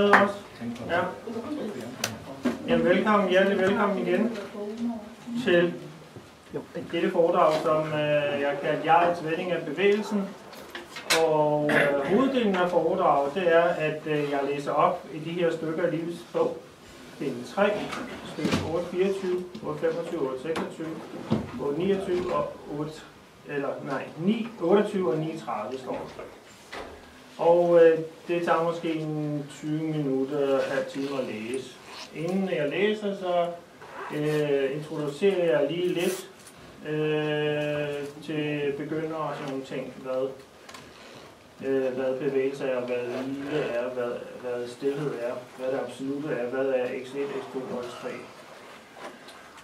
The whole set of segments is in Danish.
med os? Ja. Jamen, velkommen, hjertelig velkommen igen til dette foredrag, som øh, jeg kalder Jegets vending af bevægelsen. Og øh, hoveddelen af foredraget, det er, at øh, jeg læser op i de her stykker af livets bog. Bind 3, stykke 8, 24, 8, 25, 8, 26, 8, 29 og 8, eller nej, 9, 28 og 39 står. Og øh, det tager måske en 20 minutter af tid at læse. Inden jeg læser, så øh, introducerer jeg lige lidt øh, til begyndere og sådan nogle ting, hvad, øh, hvad bevægelse er, hvad lille er, hvad, hvad stillhed er, hvad det absolutte er, hvad er x1, x2 og x3.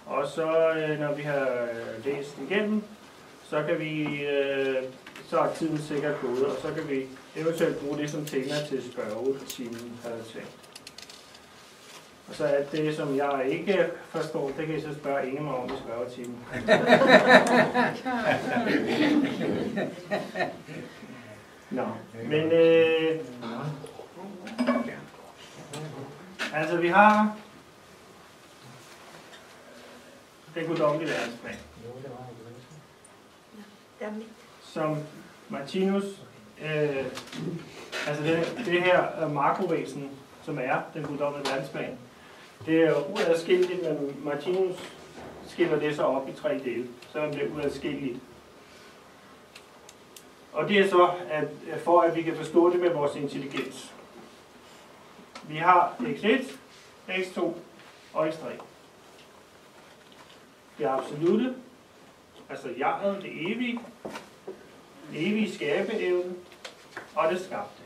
Og så øh, når vi har øh, læst igennem, så kan vi, øh, så er tiden sikkert gået, og så kan vi eventuelt bruge det som tema til spørgetimen, havde jeg tænkt. Og så er det, som jeg ikke forstår, det kan I så spørge Inge mig om i spørgetimen. Nå, men øh, altså vi har den guddommelige verdensplan som Martinus, øh, altså det, det her makrovæsen, som er den guddommelige verdensplan, det er jo uadskilleligt, men Martinus skiller det så op i tre dele, så det er uadskilleligt. Og det er så, at for at vi kan forstå det med vores intelligens. Vi har x1, x2 og x3. Det absolute, altså jeget, det evige, evige skabeevne og det skabte.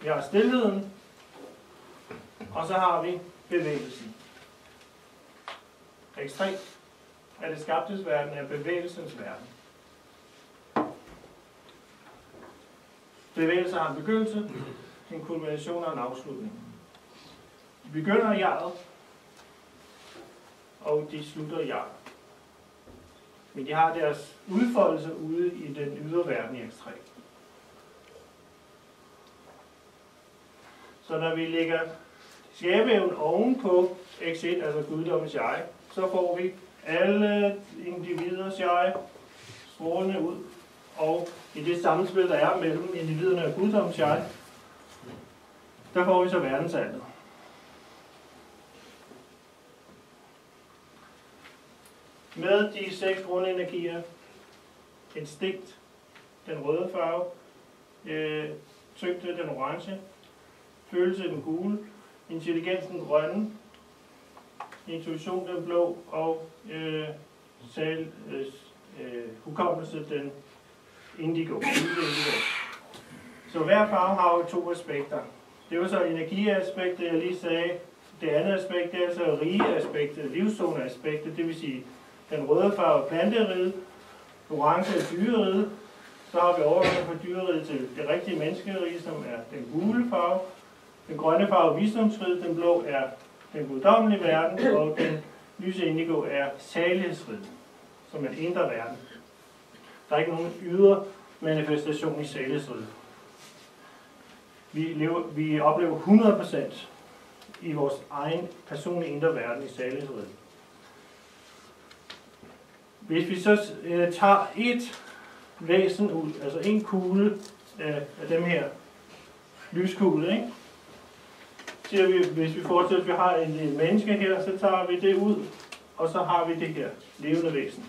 Vi har stillheden, og så har vi bevægelsen. X3 er det skabtes verden, er bevægelsens verden. Bevægelser har en begyndelse, en kulmination og en afslutning. De begynder i hjertet, og de slutter i hjertet. Men de har deres udfoldelse ude i den ydre verden i X3. Så når vi lægger skabeevnen oven på X1, altså guddommens jeg, så får vi alle individers jeg strålende ud. Og i det samspil, der er mellem individerne og guddommens jeg, der får vi så verdensaltet. Med de seks grundenergier, instinkt, den røde farve, øh, tyngde, den orange, følelse, den gule, intelligens, den grønne, intuition, den blå, og øh, sal, øh, øh, hukommelse, den indigo, indigo. Så hver farve har jo to aspekter. Det var så energiaspektet, jeg lige sagde. Det andet aspekt det er så rige aspektet, livszone-aspektet, det vil sige den røde farve er planteriget, orange er dyreriget, så har vi overgangen fra dyreriget til det rigtige menneskerige, som er den gule farve, den grønne farve er visdomsriget, den blå er den guddommelige verden, og den lyse indigo er salighedsriget, som er den indre verden. Der er ikke nogen ydre manifestation i salighedsriget. Vi, lever, vi oplever 100% i vores egen personlige indre verden i salighedsriget. Hvis vi så øh, tager et væsen ud, altså en kugle øh, af dem her lyskugle, ikke? Siger vi, hvis vi forestiller, at vi har en, en menneske her, så tager vi det ud, og så har vi det her levende væsen.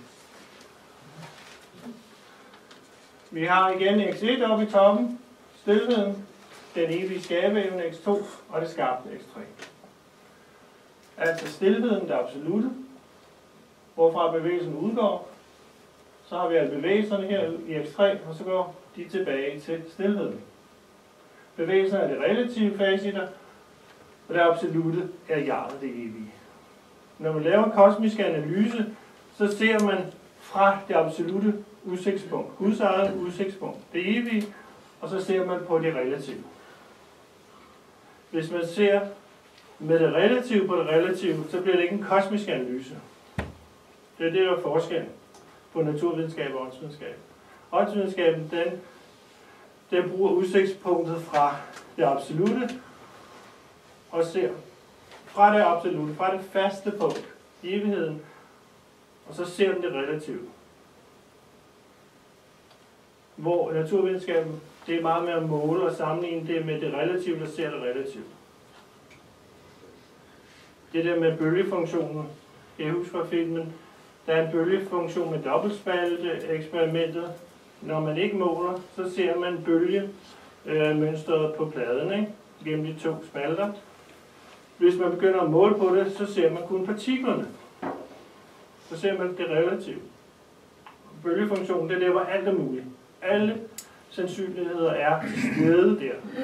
Vi har igen x1 oppe i toppen, stillheden, den evige skabeevne x2 og det skarpe x3. Altså stillheden, det absolute, hvorfra bevægelsen udgår. Så har vi alle bevægelserne her i x3, og så går de tilbage til stillheden. Bevægelserne er det relative faciter, og det absolute er hjertet det evige. Når man laver kosmisk analyse, så ser man fra det absolute udsigtspunkt, Guds eget udsigtspunkt, det evige, og så ser man på det relative. Hvis man ser med det relative på det relative, så bliver det ikke en kosmisk analyse. Det er det, der er forskellen på naturvidenskab og åndsvidenskab. Åndsvidenskaben, den den bruger udsigtspunktet fra det absolute og ser fra det absolute, fra det faste punkt, evigheden, og så ser den det relative. Hvor naturvidenskaben, det er meget med at måle og sammenligne det med det relative, der ser det relativt. Det der med bølgefunktionen, jeg husker fra filmen, der er en bølgefunktion med dobbeltspalte eksperimentet. Når man ikke måler, så ser man bølgemønstret øh, på pladen ikke? gennem de to spalter. Hvis man begynder at måle på det, så ser man kun partiklerne. Så ser man det relativt. Bølgefunktionen, det er der, hvor alt er muligt. Alle sandsynligheder er stede der.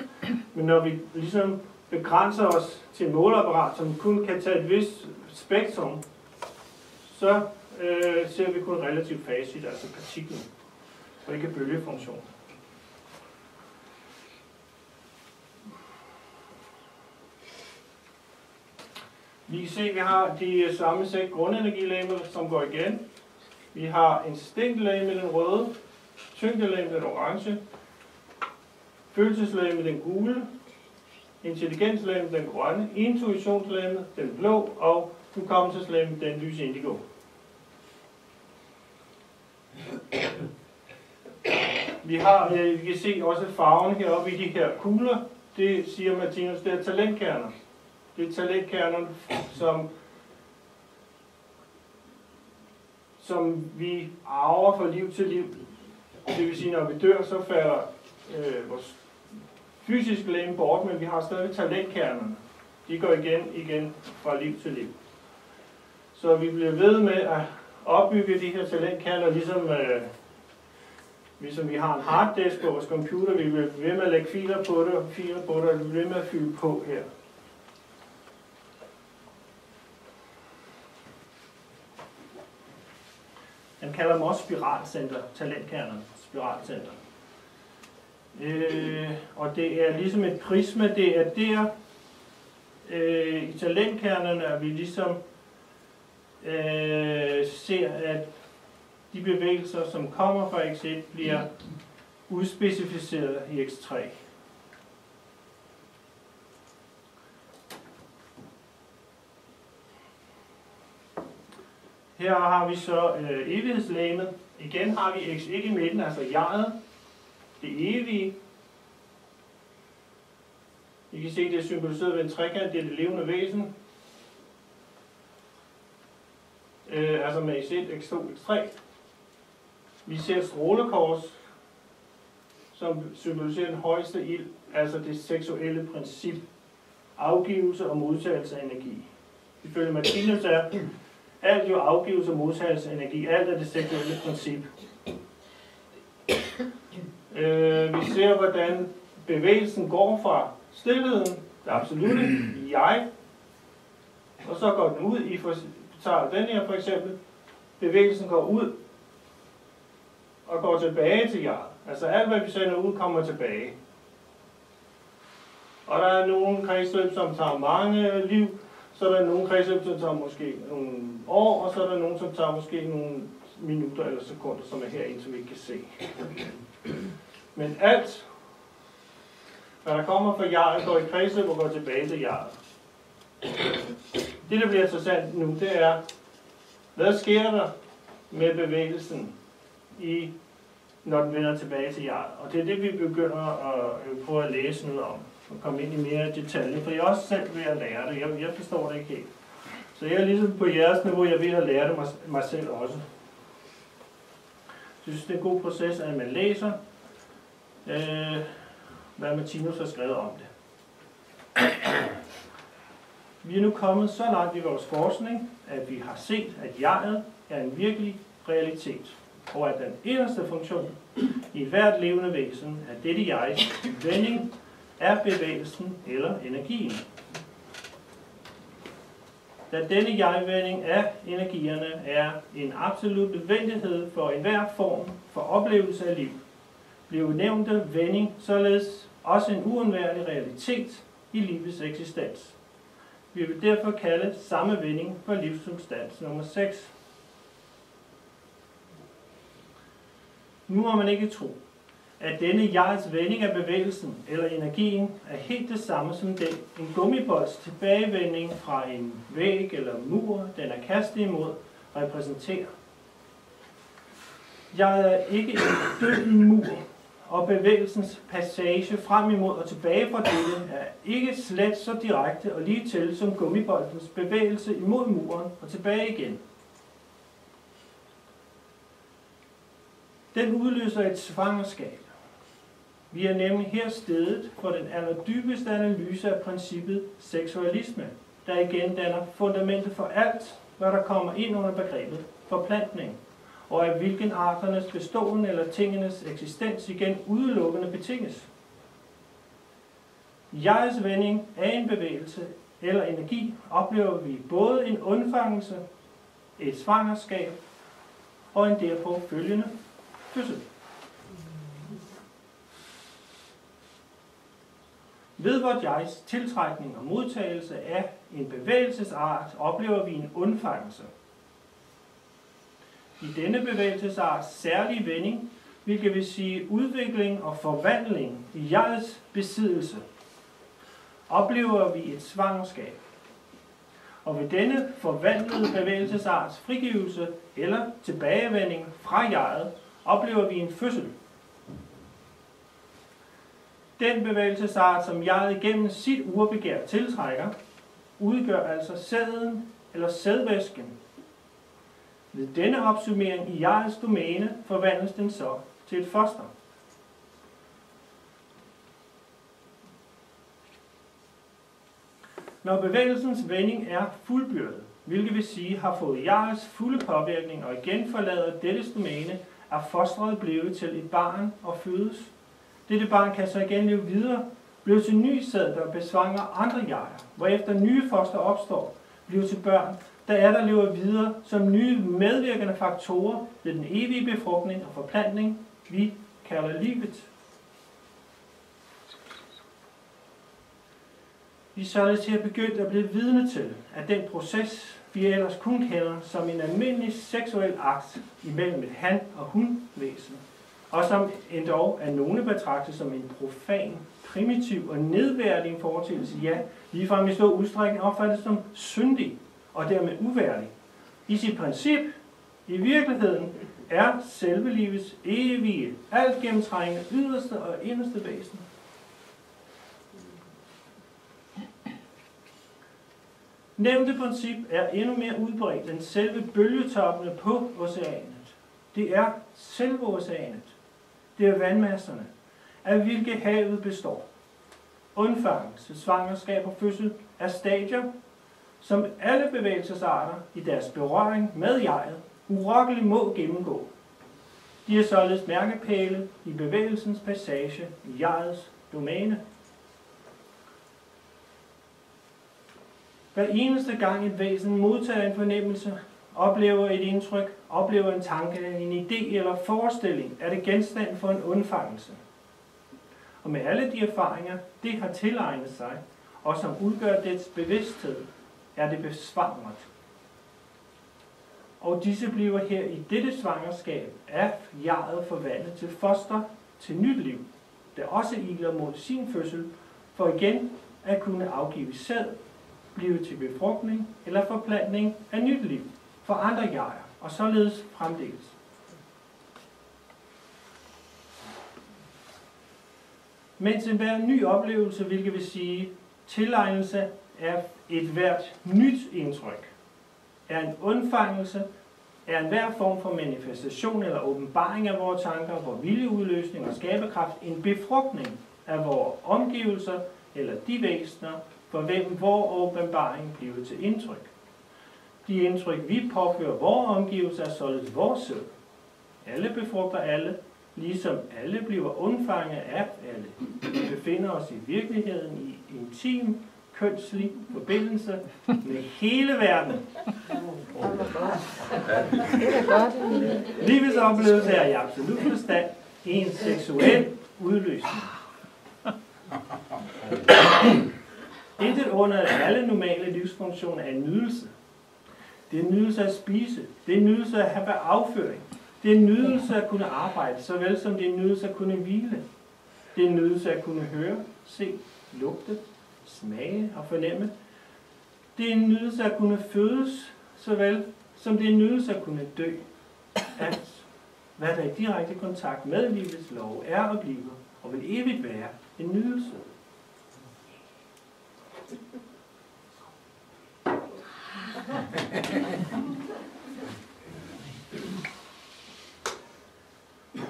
Men når vi ligesom begrænser os til et måleapparat, som kun kan tage et vist spektrum, så øh, ser vi kun relativt facit, altså partiklen, og ikke bølgefunktionen. Vi kan se, at vi har de samme seks grundenergilægemidler, som går igen. Vi har instinktlæge med den røde, tyngdelæge med den orange, følelseslæge med den gule, intelligenslæge med den grønne, intuitionslæge med den blå og hukommelseslæge med den lyse indigo. Vi har, øh, vi kan se også farven heroppe i de her kugler. Det siger Martinus, det er talentkerner. Det er talentkerner, som, som vi arver fra liv til liv. Det vil sige, når vi dør, så falder øh, vores fysiske læge bort, men vi har stadig talentkernerne. De går igen igen fra liv til liv. Så vi bliver ved med at opbygge de her talentkerner, ligesom, øh, ligesom vi har en harddisk på vores computer. Vi vil ved med at lægge filer på det, og filer på det, og vi bliver ved med at fylde på her. Han kalder dem også spiralcenter, talentkernerne, spiralcenter. Øh, og det er ligesom et prisma, det er der, øh, i talentkernerne, at vi ligesom øh, ser, at de bevægelser, som kommer fra X1, bliver udspecificeret i X3. Her har vi så øh, evighedslæmet. Igen har vi x1 i midten, altså jeget, det evige. I kan se, det er symboliseret ved en trekant, det er det levende væsen. Øh, altså med x1, x2, x3. Vi ser strålekors, som symboliserer den højeste ild, altså det seksuelle princip. Afgivelse og modtagelse af energi. Ifølge Martinus er alt jo afgivelse og modtagelse af energi. Alt er det seksuelle princip. Øh, vi ser, hvordan bevægelsen går fra stillheden, det absolutte, jeg, og så går den ud i, for, tager den her for eksempel, bevægelsen går ud og går tilbage til jeg. Altså alt, hvad vi sender ud, kommer tilbage. Og der er nogle kredsløb, som tager mange liv, så er der nogle kredsløb, som tager måske nogle år, og så er der nogle, som tager måske nogle minutter eller sekunder, som er herinde, som vi ikke kan se. Men alt, hvad der kommer fra jeget, går i kredsløb og går tilbage til jeget. Det, der bliver interessant nu, det er, hvad sker der med bevægelsen, i, når den vender tilbage til jeget? Og det er det, vi begynder at øh, prøve at læse noget om og komme ind i mere detaljer, for jeg er også selv ved at lære det. Jeg, jeg forstår det ikke helt. Så jeg er ligesom på jeres niveau, jeg er ved at lære det mig, mig selv også. Jeg synes, det er en god proces, at man læser, øh, hvad Martinus har skrevet om det. Vi er nu kommet så langt i vores forskning, at vi har set, at jeget er en virkelig realitet, og at den eneste funktion i hvert levende væsen er dette jeg, vending er bevægelsen eller energien. Da denne jegvending af energierne er en absolut nødvendighed for enhver form for oplevelse af liv, bliver nævnte vending således også en uundværlig realitet i livets eksistens. Vi vil derfor kalde samme vending for livssubstans nummer 6. Nu må man ikke tro, at denne jegs vending af bevægelsen eller energien er helt det samme som den, en gummibolds tilbagevending fra en væg eller mur, den er kastet imod, repræsenterer. Jeg er ikke en død mur, og bevægelsens passage frem imod og tilbage fra dette er ikke slet så direkte og lige til som gummiboldens bevægelse imod muren og tilbage igen. Den udløser et svangerskab. Vi er nemlig her stedet for den allerdybeste analyse af princippet seksualisme, der igen danner fundamentet for alt, hvad der kommer ind under begrebet forplantning, og af hvilken arternes bestående eller tingenes eksistens igen udelukkende betinges. Jegets vending af en bevægelse eller energi oplever vi både en undfangelse, et svangerskab og en derpå følgende fødsel. Ved vort jegs tiltrækning og modtagelse af en bevægelsesart oplever vi en undfangelse. I denne bevægelsesart særlig vending, hvilket vil sige udvikling og forvandling i jegets besiddelse, oplever vi et svangerskab. Og ved denne forvandlede bevægelsesarts frigivelse eller tilbagevending fra jeget, oplever vi en fødsel. Den bevægelsesart, som jeg igennem sit urbegær tiltrækker, udgør altså sæden eller sædvæsken. Ved denne opsummering i jegets domæne forvandles den så til et foster. Når bevægelsens vending er fuldbyrdet, hvilket vil sige har fået jegets fulde påvirkning og igen forlader dettes domæne, er fostret blevet til et barn og fødes. Dette barn kan så igen leve videre, blive til ny sæd, der besvanger andre jeger, hvorefter nye foster opstår, blive til børn, der er der lever videre som nye medvirkende faktorer ved den evige befrugtning og forplantning, vi kalder livet. Vi er således til at begynde at blive vidne til, at den proces, vi ellers kun kender som en almindelig seksuel akt imellem et han- og hun-væsen, og som endog af nogle betragtes som en profan, primitiv og nedværdig foretagelse, ja, ligefrem i stor udstrækning opfattes som syndig og dermed uværdig. I sit princip, i virkeligheden, er selve livets evige, alt gennemtrængende, yderste og inderste væsen. Nævnte princip er endnu mere udbredt end selve bølgetoppene på oceanet. Det er selve oceanet. Det er vandmasserne, af hvilke havet består. Undfangelse, svangerskab og fødsel er stadier, som alle bevægelsesarter i deres berøring med jeget urokkeligt må gennemgå. De er således mærkepæle i bevægelsens passage i jegets domæne. Hver eneste gang et væsen modtager en fornemmelse, oplever et indtryk, oplever en tanke, en idé eller forestilling, er det genstand for en undfangelse. Og med alle de erfaringer, det har tilegnet sig, og som udgør dets bevidsthed, er det besvangret. Og disse bliver her i dette svangerskab af jeget forvandlet til foster til nyt liv, der også iler mod sin fødsel, for igen at kunne afgive sæd blive til befrugtning eller forplantning af nyt liv for andre jeger, og således fremdeles. Mens enhver ny oplevelse, hvilket vil sige tilegnelse af et hvert nyt indtryk, er en undfangelse, er enhver form for manifestation eller åbenbaring af vores tanker, vores viljeudløsning og skaberkraft en befrugtning af vores omgivelser eller de væsener, for hvem vores åbenbaring bliver til indtryk. De indtryk, vi påfører vores omgivelser, er således vores sæd. Alle befrugter alle, ligesom alle bliver undfanget af alle. Vi befinder os i virkeligheden i intim, kønslig forbindelse med hele verden. Livets oplevelse er i absolut forstand en seksuel udløsning. Intet under alle normale livsfunktioner er en nydelse. Det er en nydelse at spise. Det er en nydelse at have afføring. Det er en nydelse at kunne arbejde, såvel som det er en nydelse at kunne hvile. Det er en nydelse at kunne høre, se, lugte, smage og fornemme. Det er en nydelse at kunne fødes, såvel som det er en nydelse at kunne dø. Alt, hvad der er i direkte kontakt med livets lov, er og bliver, og vil evigt være en nydelse.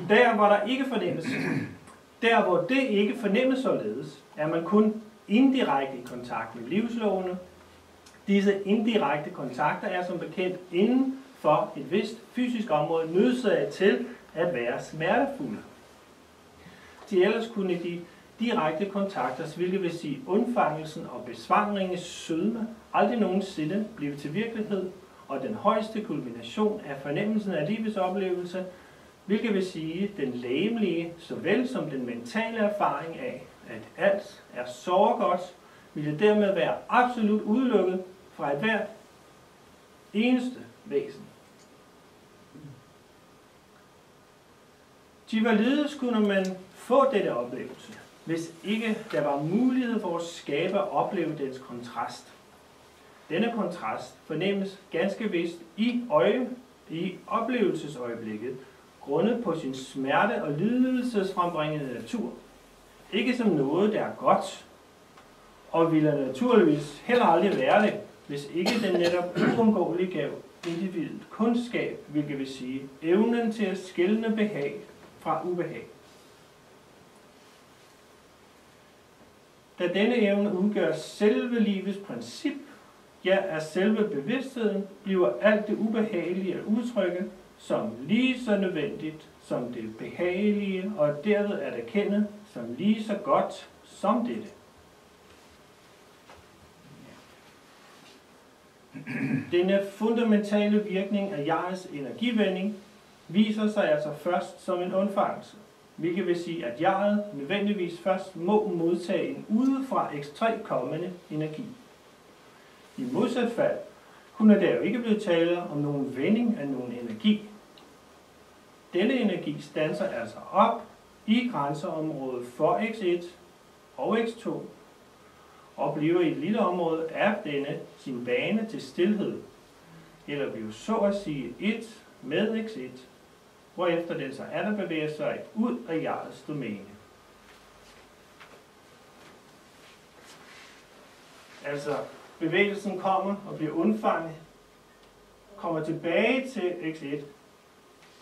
Der, hvor der ikke fornemmes, der, hvor det ikke fornemmes således, er man kun indirekte i kontakt med livslovene. Disse indirekte kontakter er som bekendt inden for et vist fysisk område nødsaget til at være smertefulde. De ellers kunne de direkte kontakter, hvilket vil sige undfangelsen og besvangringens sødme, aldrig nogensinde blive til virkelighed, og den højeste kulmination er fornemmelsen af livets oplevelse, hvilket vil sige den lægemlige såvel som den mentale erfaring af, at alt er så godt, ville dermed være absolut udelukket fra et hvert eneste væsen. De var lides kunne man få dette oplevelse, hvis ikke der var mulighed for at skabe og opleve dens kontrast. Denne kontrast fornemmes ganske vist i øje, i oplevelsesøjeblikket, grundet på sin smerte og lidelsesfrembringende natur. Ikke som noget, der er godt, og ville naturligvis heller aldrig være det, hvis ikke den netop uundgåeligt gav individet kundskab, hvilket vil sige evnen til at skille behag fra ubehag. Da denne evne udgør selve livets princip, ja, er selve bevidstheden, bliver alt det ubehagelige at udtrykke som lige så nødvendigt som det behagelige, og derved at erkende som lige så godt som dette. Denne fundamentale virkning af jeres energivending viser sig altså først som en undfangelse, hvilket vil sige, at jeget nødvendigvis først må modtage en udefra ekstremt kommende energi. I modsat fald kunne der jo ikke blive tale om nogen vending af nogen energi. Denne energi standser altså op i grænseområdet for x1 og x2 og bliver i et lille område af denne sin bane til stillhed, eller bliver så at sige 1 med x1, hvorefter den så atter bevæger sig ud af hjertets domæne. Altså, bevægelsen kommer og bliver undfanget, kommer tilbage til x1,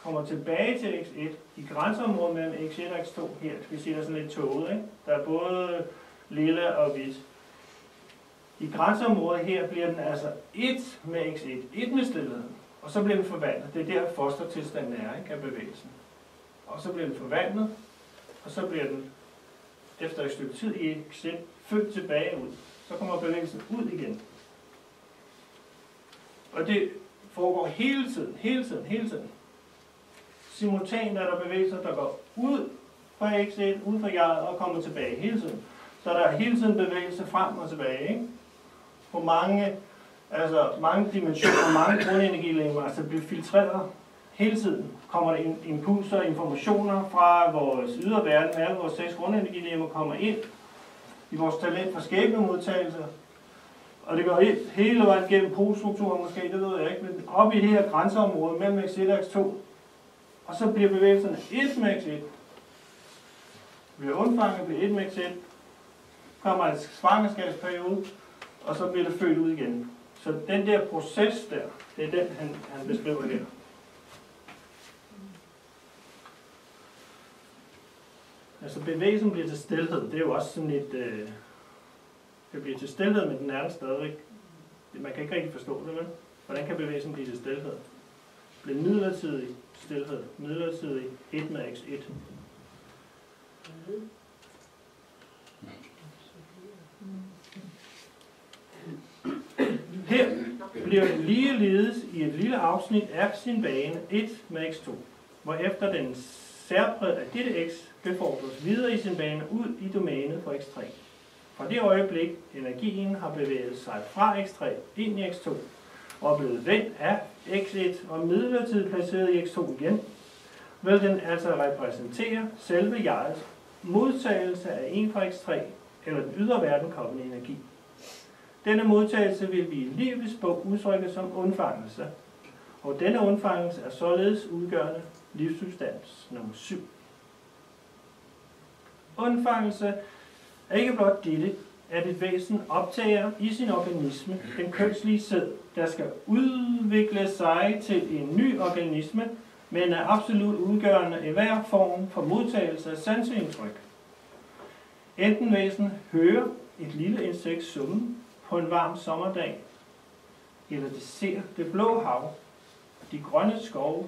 kommer tilbage til x1 i grænseområdet mellem x1 og x2 her. Vi ser der sådan lidt tåget, ikke? Der er både lille og hvidt. I grænseområdet her bliver den altså 1 med x1, 1 med stillheden, og så bliver den forvandlet. Det er der fostertilstanden er, ikke, af bevægelsen. Og så bliver den forvandlet, og så bliver den efter et stykke tid i x1 født tilbage ud. Så kommer bevægelsen ud igen. Og det foregår hele tiden, hele tiden, hele tiden. Simultant er der bevægelser, der går ud fra x1, ud fra jeg og kommer tilbage hele tiden. Så der er hele tiden bevægelse frem og tilbage. Ikke? På mange, altså mange dimensioner, mange grundenergilemmer, altså bliver filtreret hele tiden. Kommer der impulser og informationer fra vores ydre verden, alle vores seks grundenergilemmer kommer ind i vores talent for skæbnemodtagelser. Og det går helt, hele vejen gennem polstrukturen måske, det ved jeg ikke, men op i det her grænseområde mellem X1 og X2, og så bliver bevægelserne 1 med X1. Bliver undfanget, bliver 1 med X1, kommer en svangerskabsperiode, og så bliver det født ud igen. Så den der proces der, det er den, han, han beskriver her. Altså bevægelsen bliver til stillhed, det er jo også sådan et, øh, det bliver til stillhed, men den er der stadigvæk. Man kan ikke rigtig forstå det, vel? Hvordan kan bevægelsen blive til stillhed? Bliver midlertidig stillhed, midlertidig 1 med x1. Her bliver ligeledes i et lille afsnit af sin bane 1 med x2, efter den særpræget af dette x befordres videre i sin bane ud i domænet for x3. Fra det øjeblik, energien har bevæget sig fra x3 ind i x2, og er blevet vendt af x1 og midlertidigt placeret i x2 igen, vil den altså repræsentere selve jegets modtagelse af 1 fra x3 eller den ydre verden kommende energi. Denne modtagelse vil vi i livets bog udtrykke som undfangelse, og denne undfangelse er således udgørende livssubstans nummer 7. Undfangelse er ikke blot dette, at et væsen optager i sin organisme den kønslige sæd, der skal udvikle sig til en ny organisme, men er absolut udgørende i hver form for modtagelse af sanseindtryk. Enten væsen hører et lille insekt summe på en varm sommerdag, eller det ser det blå hav, de grønne skove,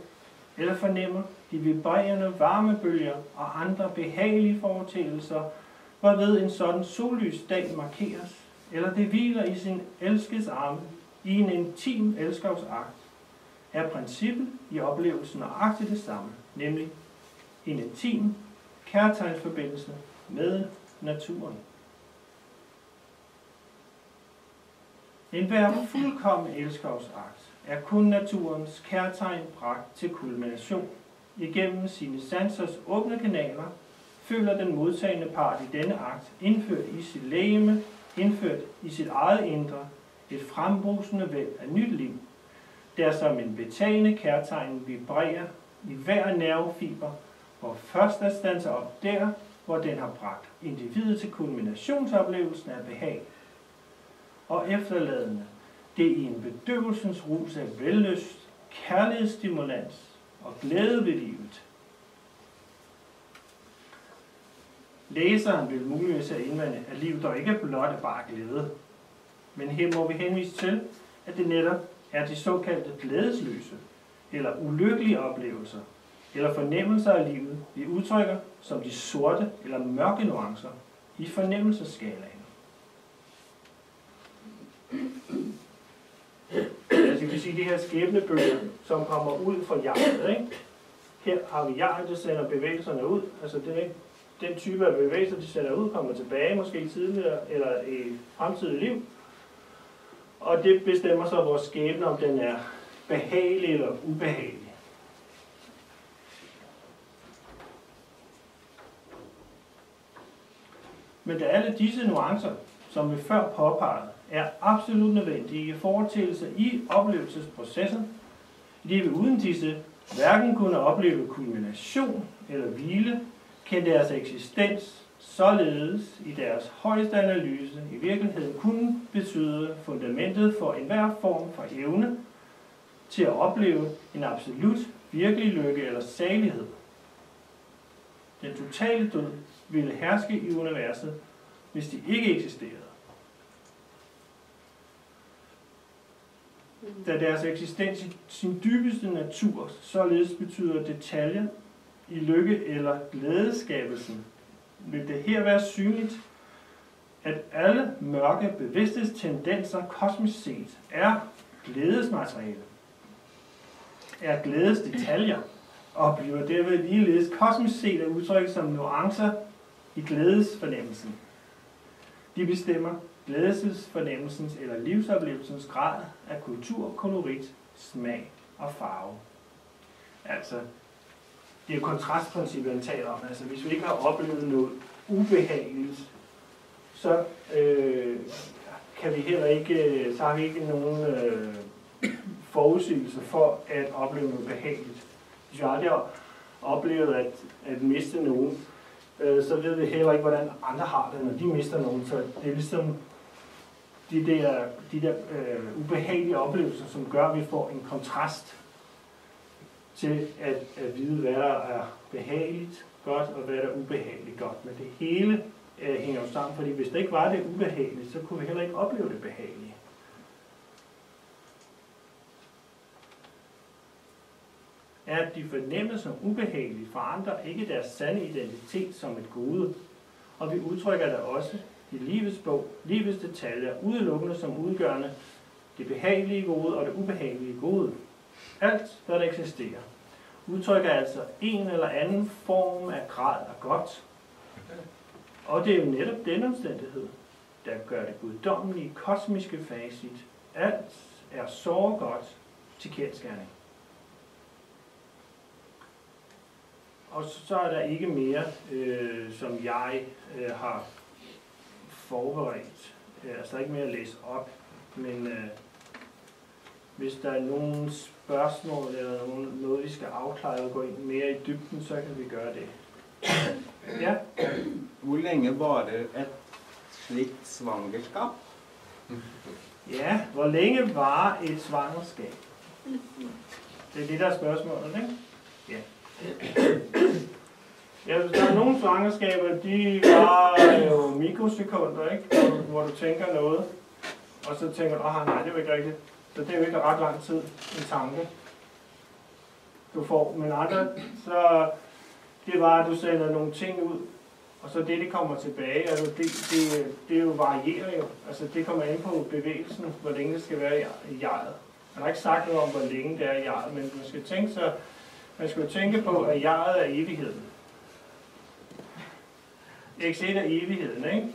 eller fornemmer de vibrerende varmebølger og andre behagelige foretagelser, hvorved en sådan sollys dag markeres, eller det hviler i sin elskes arme i en intim elskovsagt, er princippet i oplevelsen nøjagtigt det samme, nemlig en intim kærtegnsforbindelse med naturen. En hver fuldkommen elskovsakt er kun naturens kærtegn bragt til kulmination. Igennem sine sansers åbne kanaler føler den modtagende part i denne akt indført i sit lægeme, indført i sit eget indre, et frembrusende væld af nyt liv, der som en betagende kærtegn vibrerer i hver nervefiber, hvor først at stanse op der, hvor den har bragt individet til kulminationsoplevelsen af behag, og efterladende det i en bedøvelsens rus af vellyst, kærlighedsstimulans og glæde ved livet. Læseren vil muligvis have indvende, at livet dog ikke blot er bare glæde. Men her må vi henvise til, at det netop er de såkaldte glædesløse eller ulykkelige oplevelser eller fornemmelser af livet, vi udtrykker som de sorte eller mørke nuancer i fornemmelsesskalaen. Altså, vi sige, de her skæbnebølger, som kommer ud fra hjertet, ikke? Her har vi hjertet, der sender bevægelserne ud. Altså, det, den type af bevægelser, de sender ud, kommer tilbage, måske tidligere eller i fremtidigt liv. Og det bestemmer så vores skæbne, om den er behagelig eller ubehagelig. Men da alle disse nuancer, som vi før påpegede, er absolut nødvendige foretagelser i oplevelsesprocessen, de uden disse hverken kunne opleve kulmination eller hvile, kan deres eksistens således i deres højeste analyse i virkeligheden kunne betyde fundamentet for enhver form for evne til at opleve en absolut virkelig lykke eller salighed. Den totale død ville herske i universet, hvis de ikke eksisterede. Da deres eksistens i sin dybeste natur således betyder detaljer i lykke eller glædeskabelsen, vil det her være synligt, at alle mørke bevidsthedstendenser kosmisk set er glædesmateriale, er glædesdetaljer, og bliver derved ligeledes kosmisk set at udtrykke som nuancer i glædesfornemmelsen. De bestemmer glædesfornemmelsens eller livsoplevelsens grad af kultur, kolorit, smag og farve. Altså, det er jo kontrastprincippet, han taler om. Altså, hvis vi ikke har oplevet noget ubehageligt, så øh, kan vi heller ikke, øh, så har vi ikke nogen øh, forudsigelse for at opleve noget behageligt. Hvis vi aldrig har oplevet at, at miste nogen, øh, så ved vi heller ikke, hvordan andre har det, når de mister nogen. Så det er ligesom de der, de der øh, ubehagelige oplevelser, som gør, at vi får en kontrast til at, at vide, hvad der er behageligt godt, og hvad der er ubehageligt godt. Men det hele øh, hænger jo sammen, fordi hvis det ikke var det ubehageligt, så kunne vi heller ikke opleve det behagelige. er, at de fornemmes som ubehagelige, forandrer ikke deres sande identitet som et gode, og vi udtrykker det også i livets bog, livets detaljer, udelukkende som udgørende det behagelige gode og det ubehagelige gode. Alt, hvad der eksisterer, udtrykker altså en eller anden form af grad af godt. Og det er jo netop den omstændighed, der gør det guddommelige kosmiske facit. Alt er så godt til kendskærning. Og så er der ikke mere, øh, som jeg øh, har forberedt. Øh, altså der er ikke mere at læse op, men øh, hvis der er nogle spørgsmål eller noget, vi skal afklare og gå ind mere i dybden, så kan vi gøre det. Ja, Hvor længe varer et slikt svangerskab? ja. hvor længe var et svangerskab? Det er det, der er spørgsmålet, ikke? Ja. Ja, der er nogle svangerskaber, de var jo mikrosekunder, ikke? Hvor du, hvor du tænker noget, og så tænker du, ah nej, det jo ikke rigtigt. Så det er jo ikke ret lang tid, en tanke, du får. Men andre, så det var, at du sender nogle ting ud, og så det, det kommer tilbage, altså det, det, det jo varierer jo. Altså det kommer ind på bevægelsen, hvor længe det skal være i jeget. Man har ikke sagt noget om, hvor længe det er i jeget, men man skal tænke, så, man skal tænke på, at jeget er evigheden. X1 er evigheden, ikke?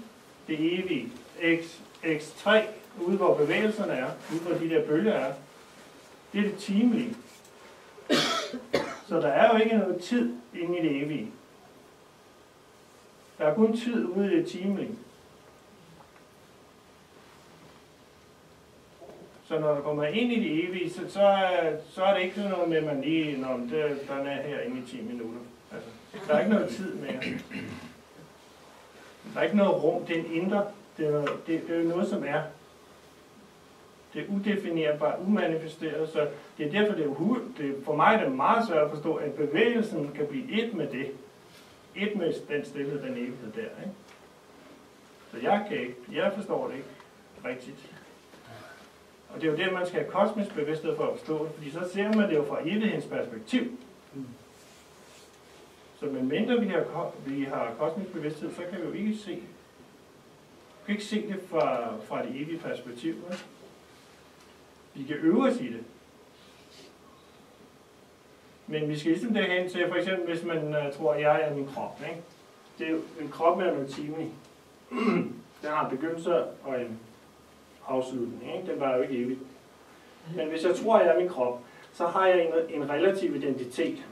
Det evige. X, X3, ude hvor bevægelserne er, ude hvor de der bølger er, det er det timelige. Så der er jo ikke noget tid inde i det evige. Der er kun tid ude i det timelige. Så når du kommer ind i det evige, så, så, er, så er det ikke sådan noget med, at man lige, når det, den er her inde i 10 minutter. Altså, der er ikke noget tid mere. Der er ikke noget rum, det er en indre, det er, det, det er jo noget, som er det er udefinerbart, umanifesteret, så det er derfor, det er, uhu, det, for mig er det meget svært at forstå, at bevægelsen kan blive et med det. Et med den stillhed, den evighed der. Ikke? Så jeg, kan ikke, jeg forstår det ikke rigtigt. Og det er jo det, man skal have kosmisk bevidsthed for at forstå fordi så ser man det jo fra evighedens perspektiv. Så medmindre vi har, vi har kosmisk bevidsthed, så kan vi jo ikke se, vi kan ikke se det fra, fra det evige perspektiv. Ikke? Vi kan øve os i det. Men vi skal ligesom derhen til, for eksempel hvis man uh, tror, at jeg er min krop. Ikke? Det er jo, øh, en krop er noget time. Den har en begyndelse og en afslutning. Ikke? Den var jo ikke evigt. Men hvis jeg tror, at jeg er min krop, så har jeg en, en relativ identitet.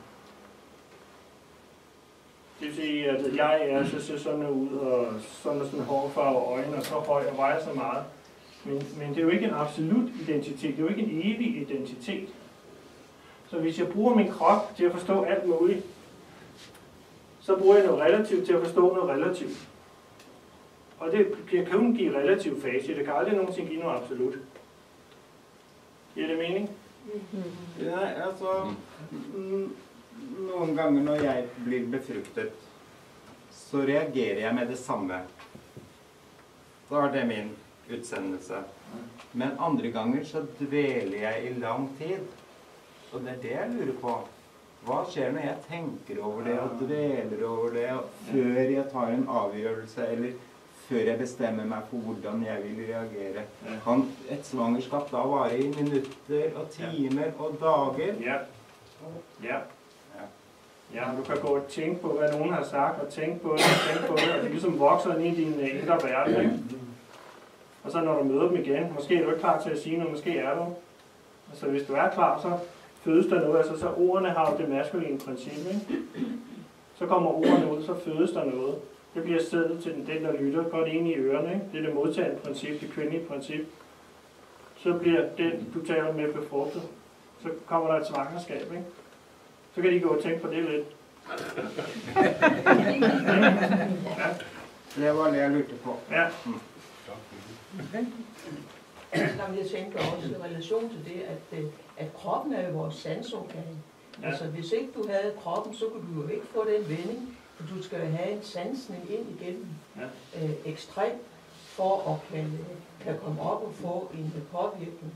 Det vil sige, at jeg er, så ser sådan ud, og sådan og sådan hårfarve og øjne, og så høj og vejer så meget. Men, men det er jo ikke en absolut identitet, det er jo ikke en evig identitet. Så hvis jeg bruger min krop til at forstå alt muligt, så bruger jeg noget relativt til at forstå noget relativt. Og det kan kun give relativ fase, det kan aldrig nogensinde give noget absolut. Giver det mening? Ja, altså nogle gange når jeg blir befruktet, så reagerer jeg med det samme. Så er det min utsendelse. Men andre ganger så dveler jeg i lang tid. Og det er det jeg lurer på. Hva skjer når jeg tenker over det og dveler over det før jeg tar en avgjørelse, eller før jeg bestemmer meg for hvordan jeg vil reagere? Kan et svangerskap da vare i minutter og timer og dager? Ja. Ja. Ja, du kan gå og tænke på, hvad nogen har sagt, og tænke på det, og tænke på det, og det ligesom vokser ind i din indre verden, ikke? Og så når du møder dem igen, måske er du ikke klar til at sige noget, måske er du. Altså hvis du er klar, så fødes der noget, altså så ordene har jo det maskuline princip, ikke? Så kommer ordene ud, så fødes der noget. Det bliver stedet til den, den, der lytter godt ind i ørerne, ikke? Det er det modtagende princip, det kvindelige princip. Så bliver den, du taler med, befrugtet. Så kommer der et svangerskab, ikke? Så kan de gå og tænke på det lidt. Ja, Det var det jeg lurte på. ja. Jamen, jeg tænker også i relation til det, at, øh, at kroppen er jo vores sansorgan. Ja. Altså, hvis ikke du havde kroppen, så kunne du jo ikke få den vending, for du skal jo have en sansning ind igennem Ja. øh, ekstrem, for at kan, kan komme op og få en øh, påvirkning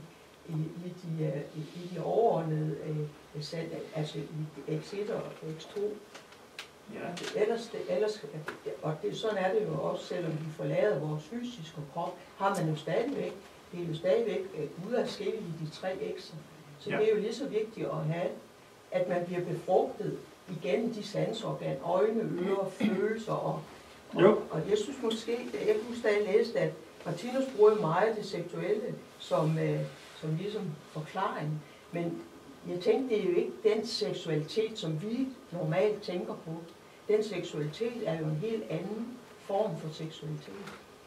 i, i, de, øh, i, i de overordnede øh, altså i X1 og X2. Ja. Ellers, det, ellers, og det, sådan er det jo også, selvom vi forlader vores fysiske krop, har man jo stadigvæk, det er jo stadigvæk øh, udadskillet i de tre X'er. Så Ja. det er jo lige så vigtigt at have, at man bliver befrugtet igennem de sansorgan, øjne, ører, følelser og, og, Jo. og jeg synes måske, jeg kan huske, da jeg læste, at Martinus bruger meget det seksuelle som, øh, som ligesom forklaring, men jeg tænkte, det er jo ikke den seksualitet, som vi normalt tænker på. Den seksualitet er jo en helt anden form for seksualitet.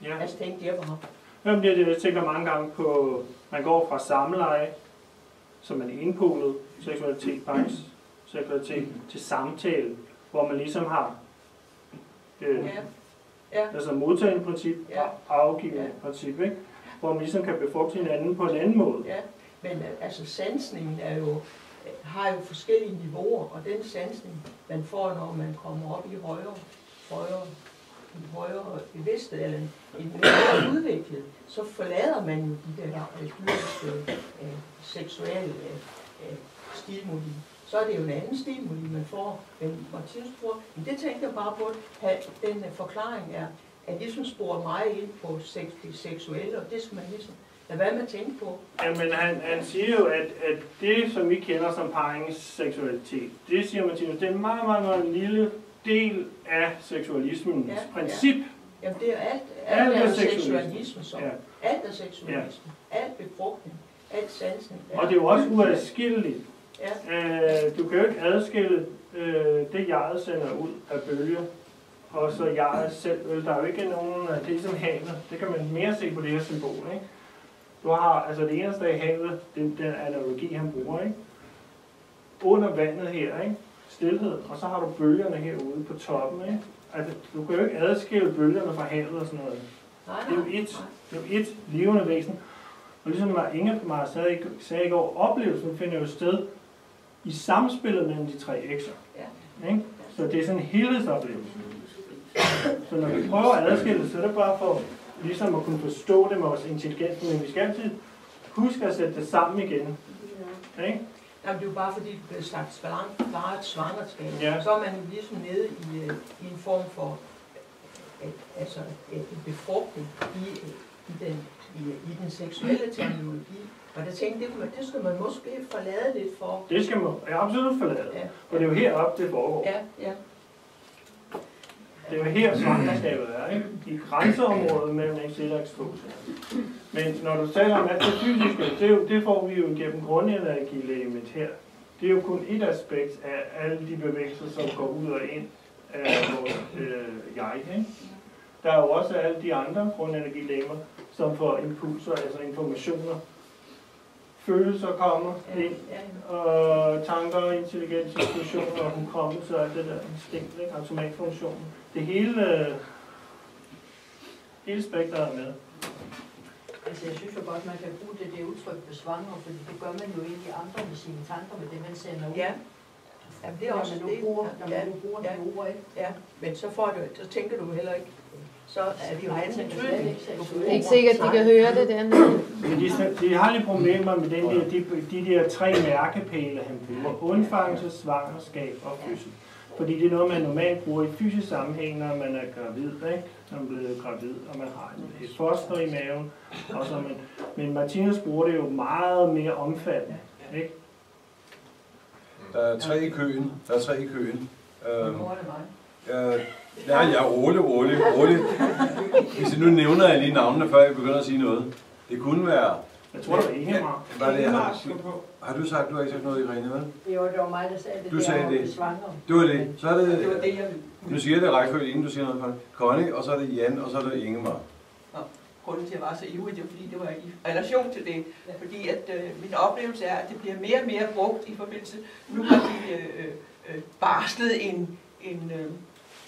Ja. Altså tænkte jeg bare. Hvem bliver det, jeg tænker mange gange på, man går fra samleje, som en indpolet seksualitet, faktisk, seksualitet, til samtale, hvor man ligesom har øh, Ja. Ja. altså modtagende princip Ja. og afgivende Ja. princip, ikke? hvor man ligesom kan befrugte hinanden på en anden måde. Ja, men øh, altså sansningen er jo, har jo forskellige niveauer, og den sansning, man får, når man kommer op i højere, højere, en højere bevidsthed, eller en, en mere udviklet, så forlader man jo de der øh, dyriske øh, seksuelle øh, stimuli. Så er det jo en anden stimuli, man får. Men Martinus tror, men det tænker jeg bare på, at den øh, forklaring er, at ligesom sporer mig ind på sex, det seksuelle, og det skal man ligesom lade være med at tænke på. Jamen, han, han siger jo, at, at det, som vi kender som seksualitet, det siger Martinus, det er en meget, meget, meget lille del af seksualismens Ja, ja, ja. princip. Jamen det er alt, Alt alt er seksualisme. så. Ja. Alt er seksualisme. Alt befrugtning. Alt sansning. Og det er jo også uadskilleligt. Ja. Øh, du kan jo ikke adskille øh, det, jeget sender ud af bølger, og så jeget selv. Der er jo ikke nogen, det er ligesom havet. Det kan man mere se på det her symbol. Ikke? Du har, altså det eneste af havet, den, den analogi, han bruger, ikke? under vandet her, ikke? stilhed, og så har du bølgerne herude på toppen. Ikke? Altså, du kan jo ikke adskille bølgerne fra havet og sådan noget. Nej, Det er jo nej, et, nej. det er jo et levende væsen. Og ligesom Inge mig sagde, i- sagde i går, oplevelsen finder jo sted i samspillet mellem de tre ekser. Ja. Ikke? Så det er sådan en helhedsoplevelse. Så når vi prøver at adskille det, så er det bare for ligesom at kunne forstå det med vores intelligens, men vi skal altid huske at sætte det sammen igen. Ikke? Jamen, det er jo bare fordi, det bliver sagt svalang- bare et svangerskab. Ja. Så er man ligesom nede i, øh, i en form for øh, altså, øh, en befrugtning i, i, den, i, i den seksuelle terminologi. Og der tænkte det, man- det skulle man måske forlade lidt for. Det skal man absolut forlade. Ja, For det er jo heroppe, det foregår. ja, ja. Det er jo her svangerskabet er, ikke? I grænseområdet mellem Excel og X2. Men når du taler om alt det fysiske, det, jo, det får vi jo gennem grundenergilægemet her. Det er jo kun et aspekt af alle de bevægelser, som går ud og ind af vores øh, jeg. Ikke? Der er jo også alle de andre grundenergilægemer, som får impulser, altså informationer. Følelser kommer ind, og tanker, intelligens, intuition og hukommelse og alt det der instinkt, ikke? automatfunktionen. Det hele, hele spektret er med. Altså, jeg synes jo godt, man kan bruge det, det udtryk ved svanger, fordi det gør man jo egentlig andre med sine tanker, med det, man sender ud. Ja. Jamen, det er når også man nu det. bruger, når man Ja, nu bruger ja. det ord, ikke? Ja, men så, får du, så tænker du heller ikke, så er det jo betydning. ikke er sikkert, de kan høre det dernede. Men de, de har lidt problemer med den der, de, de der tre mærkepæle, han bruger. Undfangelse, svangerskab og fødsel. Fordi det er noget, man normalt bruger i fysisk sammenhæng, når man er gravid, ikke? Når man er blevet gravid, og man har et, foster i maven. Og så man, men Martinus bruger det jo meget mere omfattende. Ikke? Der er tre i køen. Der er tre i køen. Hvor det mig? øh, jeg er rolig, rolig, rolig. Hvis jeg nu nævner jeg lige navnene, før jeg begynder at sige noget. Det kunne være... Jeg tror, det var Ingemar. Var det, har, har du sagt, du har ikke sagt noget, Irene, vel? Jo, det var mig, der sagde det. Du der sagde det. Det var det. Så er Det var det... det, jeg. Nu siger jeg det rækkefølge, inden du siger noget for det. Connie, og så er det Jan, og så er det Ingemar. grunden til, at jeg var så ivrig, det var fordi, det var i relation til det. Fordi at øh, min oplevelse er, at det bliver mere og mere brugt i forbindelse. Nu har de øh, øh, barslet en, en, øh,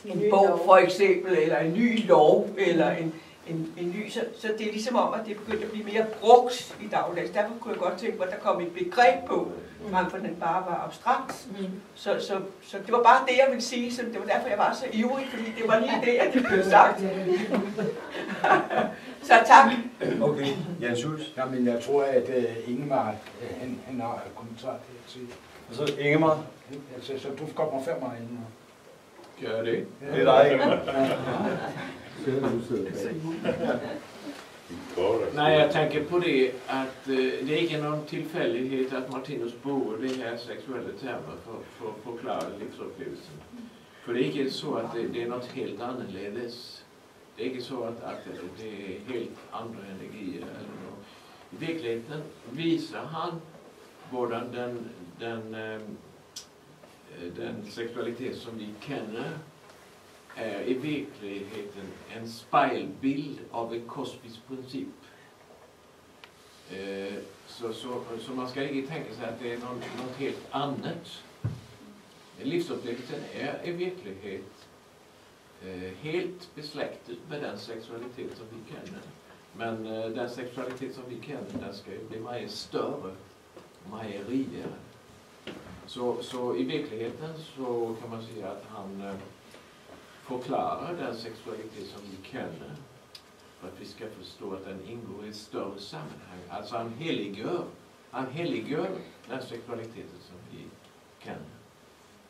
en bog for eksempel, eller en ny lov, eller en, en, en ny, så, så det er ligesom om, at det er begyndt at blive mere brugt i dagligdags. Derfor kunne jeg godt tænke mig, at der kom et begreb på, frem for at den bare var abstrakt. Mm. Så, så, så det var bare det, jeg ville sige, så det var derfor, jeg var så ivrig, fordi det var lige det, at det blev sagt. Så tak. Okay, Jan Schulz. Jamen, jeg tror, at uh, Ingemar, uh, han, han har kommentar til. Og så Ingemar. Altså, så du kommer fem mig Ingemar. Gør det. Det er dig, Ingemar. Nej, jeg tänker på det att det är inte någon tillfällighet att Martinus bruger det här sexuella termer för, för att förklara livsupplevelsen. För det är inte så att det, det är något helt annorledes. Det är inte så att, att det är helt andra energier eller något. I verkligheten visar han både den, den, eh, Eh, den sexualitet som vi känner är i verkligheten en spegelbild av en kosmisk princip. Eh, Så, så, så man ska inte tänka sig att det är något, något helt annat. Livsupplevelsen är i verklighet eh, helt besläktet med den sexualitet som vi känner. Men eh, den sexualitet som vi känner, den ska ju bli mycket större och mycket rikare. Så, så i verkligheten så kan man säga att han eh, förklarar den sexualitet som vi känner för att vi ska förstå att den ingår i ett större sammanhang. Alltså han heliggör, han heliggör den sexualiteten som vi känner.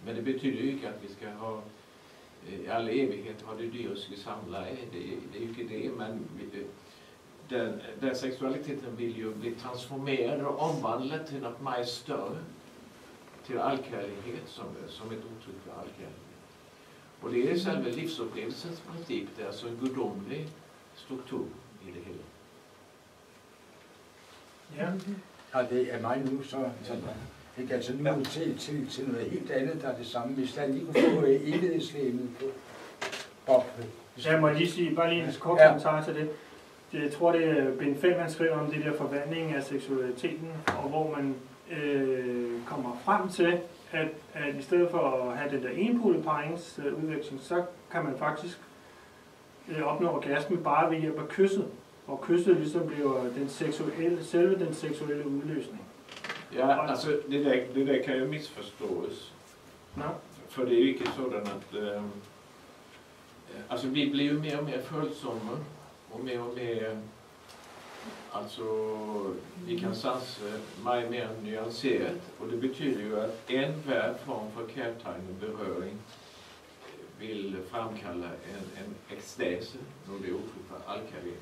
Men det betyder ju inte att vi ska ha i all evighet ha det dyriska samleje. Det, det är ju inte det, men eh, den, den sexualiteten vill ju bli transformerad och omvandlad till något mer större. Till allkärlighet som, som ett uttryck för allkärlighet. Och det är själva livsupplevelsens princip, det är alltså en gudomlig struktur i det hela. Ja. Og det er mig nu, så, så ikke? Altså nu er til, til, til noget helt andet, der er det samme. Hvis der lige kunne få øh, evighedslægemet på Bob. Så jeg må lige sige, bare lige en kort Ja. kommentar til det. det. Jeg tror, det er Ben 5, han skriver om det der forvandling af seksualiteten, og hvor man øh, kommer frem til, at, at i stedet for at have den der enpolet paringsudveksling, så kan man faktisk øh, opnå orgasme bare ved hjælp af kysset. Og kysset ligesom bliver den seksuelle, selve den seksuelle udløsning. Ja, alltså det där, det där kan ju missförstås. Nå? För det är ju inte sådant att... Eh, alltså vi blir ju mer och mer följsamma och mer och mer... Alltså, vi kan sansa mycket mer nyanserat. Och det betyder ju att enhver form för kärlek beröring vill framkalla en, en extas, nog det är alkali.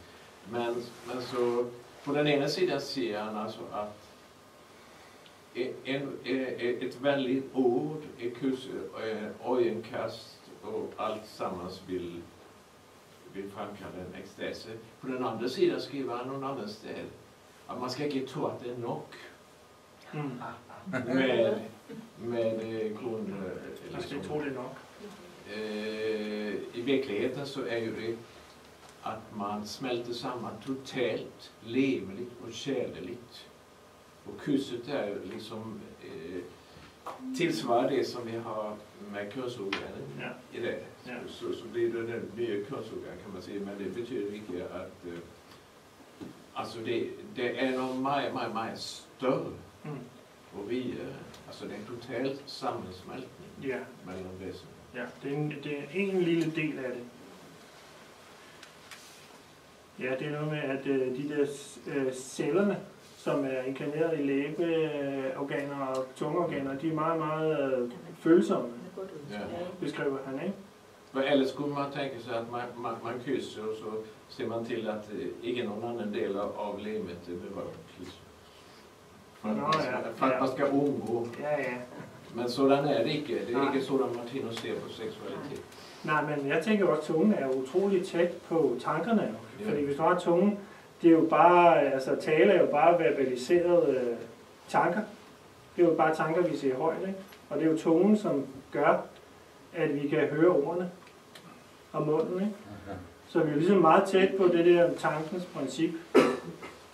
Men, men så, på den ena sidan ser han alltså att e, en, e, e, en, ett eh, väldigt ord, ett kus, ögonkast och allt sammans vill, vill framkalla en extas. På den andra sidan skriver han någon annan ställe att man ska inte tro att det är nog Mm. med, med grund... Jeg skal ikke tro det er nok. Eh, I verkligheten så är ju det att man smälter samman totalt, levligt och kärleligt. Och kurset är liksom eh, tillsvarar det som vi har med kursorganen Ja. i det. Ja. Så, så blir det den nya kursorgan kan man säga, men det betyder inte att eh, alltså det, det är något mycket, mycket, mycket större Mm. och vi, eh, alltså det är en total sammensmältning Ja. mellan väsen. Ja, det er, en, det er en lille del af det. Ja, det er noget med, at øh, de der øh, cellerne, som er inkarneret i læbeorganer og tungeorganer, de er meget, meget øh, følsomme, Ja. beskriver han, ikke? För Eller skulle man tänka sig att man, man, man kysser och så ser man till att eh, ingen någon annan del av, livet är berörd. För att, Ja, ja, för att ja. man ska undgå. Ja, ja. Men sådan är det ikke. Det er Nej. ikke sådan Martinus ser på seksualitet. Nej, men jeg tænker også, at tungen er utrolig tæt på tankerne. Ja. Fordi hvis du har tungen, det er jo bare, altså tale er jo bare verbaliserede øh, tanker. Det er jo bare tanker, vi siger højt, ikke? Og det er jo tungen, som gør, at vi kan høre ordene og munden, ikke? Så vi er ligesom meget tæt på det der tankens princip.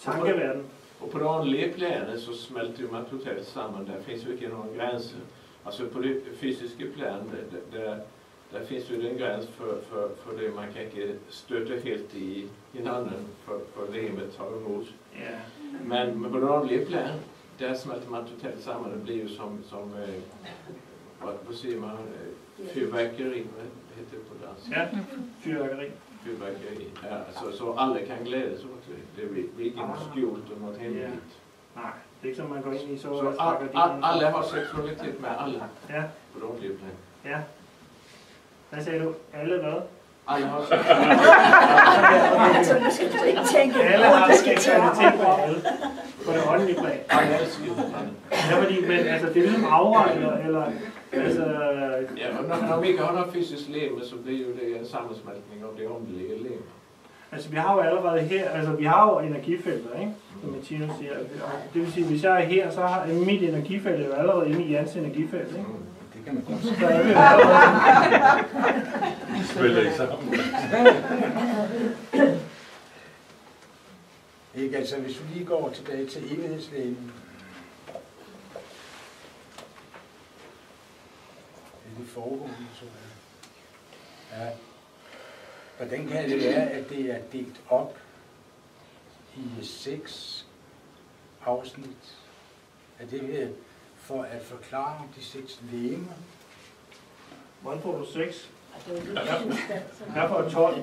Tankeverden. Och på det åndliga planet så smälter man totalt samman. Där finns ju inte några gränser. Alltså på det fysiska planet, där, där, där finns ju en gräns för, för, för det man kan inte stöta helt i hinanden för, för livet tar emot. Ja. Men, men på det åndliga planet, där smälter man totalt samman. Det blir ju som, som eh, vad, vad säger man, eh, fyrverkeri, vad heter det på danska? Ja, fyrværkeri. Fyrverkeri. Ja, så, så alla kan glädjas åt det. Det blir blir inte något Ah. skjult och något hemligt. Nej, det er ikke som man går ind i så, Så all, all, alla har sexualitet med alla Ja, på det åndliga planet. ja. Hvad sagde du? Alle hvad? Alla har nu skal du ikke tænke Alle på, har det seksualitet med alle. På det åndelige plan. älskar varandra. Ja, fordi, men altså, det er ligesom afregner, eller, altså, Ja, och när, när vi inte har något fysiskt leverne så blir ju det en sammensmältning av det åndliga livet. Altså vi har jo allerede her, altså vi har jo energifelter, ikke? Som Martino siger. Og det vil sige, hvis jeg er her, så har mit energifelt jo allerede inde i Jans energifelt, ikke? Det kan man godt er vi jo spiller ikke sammen. Ikke, altså hvis du lige går tilbage til evighedslægen. Det er det foregående, tror jeg. Ja. Hvordan kan det være, at det er delt op i seks afsnit? Er det øh, for at forklare de seks legemer? Hvordan får du 6? Jeg får 12.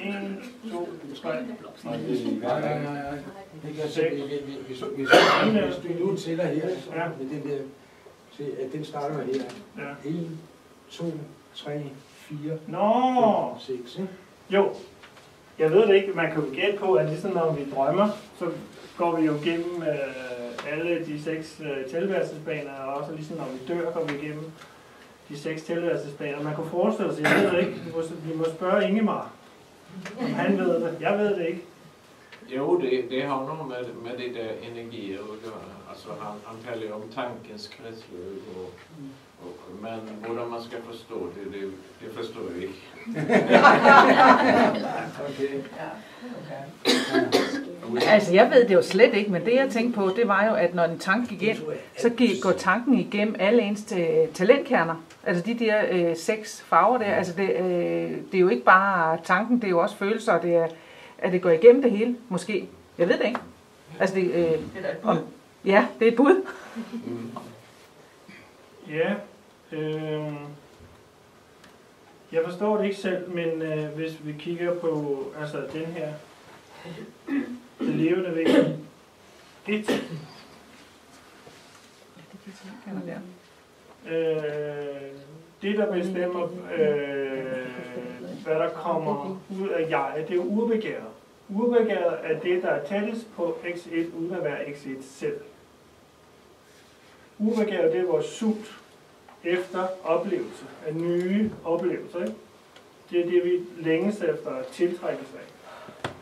1, 2, 3. Nej, nej, nej, nej. Ikke, altså, Seks. hvis, hvis, hvis, hvis, du nu tæller her, Ja. med den der, se, at den starter her. Ja. 1, 2, 3, 4, Nå! 5, 6. Ikke? Jo, jeg ved det ikke. Man kan jo gætte på, at ligesom når vi drømmer, så går vi jo igennem øh, alle de seks øh, tilværelsesbaner, og også ligesom når vi dør, går vi igennem de seks tilværelsesbaner. Man kunne forestille sig, jeg ved det ikke, vi må, vi må spørge Ingemar, om han ved det. Jeg ved det ikke. Jo, det, det har noget med, med det der energier att göra. Alltså han, han talar ju om tankens kretslöp och, och, men hvordan man ska förstå det, det, det förstår jag inte. Okay. Altså, jeg ved det jo slet ikke, men det jeg tænkte på, det var jo, at når en tanke gik ind, så gik, går tanken igennem alle ens øh, talentkerner. Altså de der øh, seks farver der. Altså det, øh, det er jo ikke bare tanken, det er jo også følelser, det er, at det går igennem det hele, måske. Jeg ved det ikke. Altså det, øh, Det er da et om, ja, det er et bud. Ja, øh, jeg forstår det ikke selv, men øh, hvis vi kigger på altså den her, det levende væsen, et, øh, det der bestemmer, øh, hvad der kommer ud af jeg, det er urbegæret. Urbegæret er det, der er tættest på x1, uden at være x1 selv. Urbegæret, det er vores sult efter oplevelse, af nye oplevelser. Ikke? Det er det, vi længes efter at tiltrækkes af.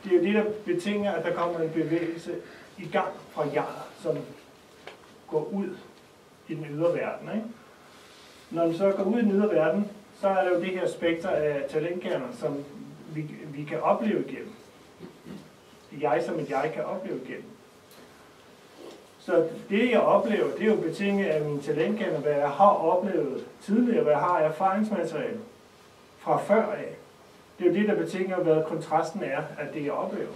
Det er jo det, der betinger, at der kommer en bevægelse i gang fra jeg, som går ud i den ydre verden. Ikke? Når den så går ud i den ydre verden, så er der jo det her spekter af talentkerner, som vi, vi kan opleve igennem. Jeg som et jeg kan opleve igennem. Så det, jeg oplever, det er jo betinget af min talentkerner, hvad jeg har oplevet tidligere, hvad jeg har erfaringsmateriale fra før af. Det er jo det, der betinger, hvad kontrasten er af det, jeg oplever.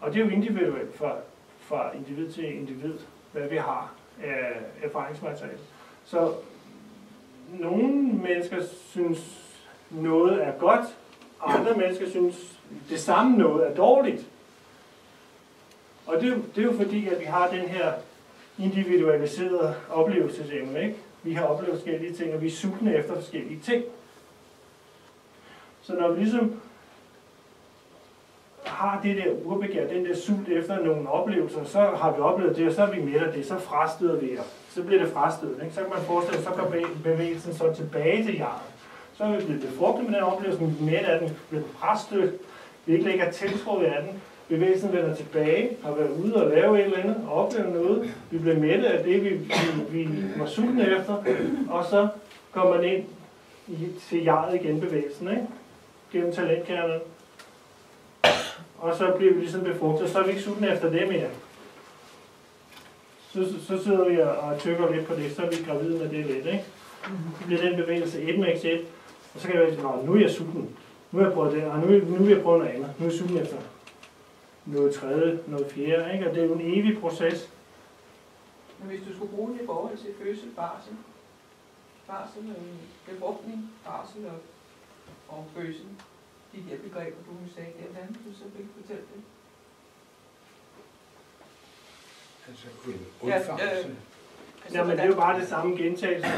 Og det er jo individuelt fra, fra individ til individ, hvad vi har af erfaringsmateriale. Så nogle mennesker synes, noget er godt, og andre mennesker synes, det samme noget er dårligt. Og det er, jo, det er jo fordi, at vi har den her individualiserede oplevelsesevne, ikke? Vi har oplevet forskellige ting, og vi er sultne efter forskellige ting. Så når vi ligesom har det der urbegær, den der sult efter nogle oplevelser, så har vi oplevet det, og så er vi med af det, så frastøder vi jer. Så bliver det frastødet, ikke? Så kan man forestille sig, så går bevægelsen så tilbage til jeget. Så er vi blevet befrugtet med den oplevelse, vi er med af den, bliver frastødt, vi ikke længere tiltrådt af den, bevægelsen vender tilbage, har været ude og lave et eller andet, og opleve noget. Vi bliver mætte af det, vi, vi, vi var sultne efter, og så kommer man ind i, til jeget igen bevægelsen, ikke? gennem talentkernen. Og så bliver vi ligesom befrugtet, så er vi ikke sultne efter det mere. Så, så, så sidder vi og, og tykker lidt på det, så er vi gravide med det lidt, ikke? Så bliver den bevægelse 1 med 1, og så kan jeg være nu er jeg sulten. Nu har jeg prøvet det, og nu, nu vil jeg prøve noget andet. Nu er jeg sulten efter noget tredje, noget fjerde, ikke? Og det er jo en evig proces. Men hvis du skulle bruge det i forhold til fødsel, barsel, barsel, øh, befrugtning, barsel og, og fødsel, de der begreber, du sagde der, hvordan du så ikke fortælle det? Altså, undfangelse. Altså, Jamen, det er jo bare det samme gentagelse.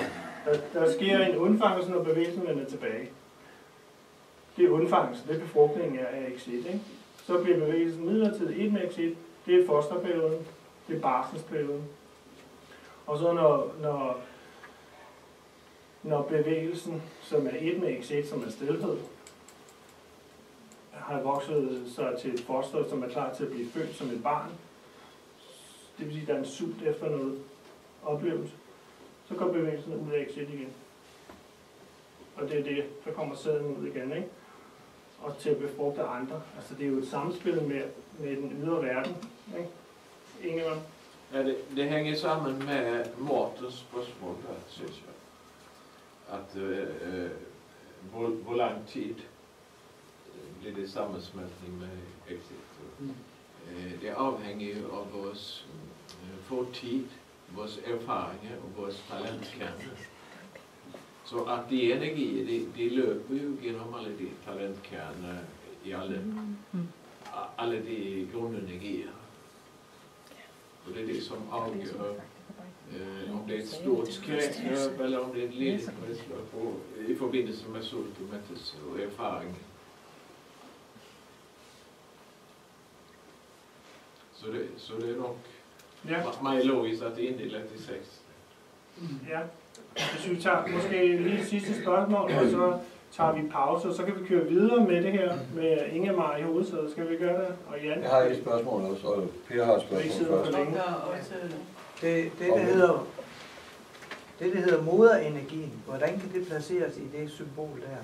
Der, der sker en undfangelse, når bevægelsen vender tilbage. Det er undfangelse, det er befrugtningen af X1, ikke? Så bliver bevægelsen midlertidigt 1 med X1, det er fosterperioden, det er barselsperioden. Og så når, når, når bevægelsen, som er 1 med X1, som er stilhed, har vokset sig til et foster, som er klar til at blive født som et barn. Det vil sige, at der er en sult efter noget oplevelse. Så går bevægelsen ud af exit igen. Og det er det, der kommer sæden ud igen, ikke? Og til at befrugte andre. Altså det er jo et samspil med, med den ydre verden, ikke? Ingemann? Ja, det, det hænger sammen med Mortens spørgsmål, der, synes jeg. At øh, øh, hvor, hvor lang tid øh, bliver det sammensmeltning med exit. Øh, det er afhængigt af vores fortid, vores erfaringer og vores talentkerne. Så at de energier, de, de løber jo gennem alle de talentkerner i alle, alle de grundenergier. Og det er det, som afgør, øh, om det er et stort kredsløb, eller om det er et lille kredsløb, i forbindelse med sult og mættelse og erfaring. Så det, så det er nok Ja. ma- meget logisk, at det er inddelt i seks. Ja. Hvis vi tager måske lige et sidste spørgsmål, og så tager vi pause, og så kan vi køre videre med det her med Ingemar i hovedsædet. Skal vi gøre det? Og Jan? Jeg har et spørgsmål også, og Per har et spørgsmål først. for længe. Det, det, der hedder, det, der hedder moderenergien, hvordan kan det placeres i det symbol der?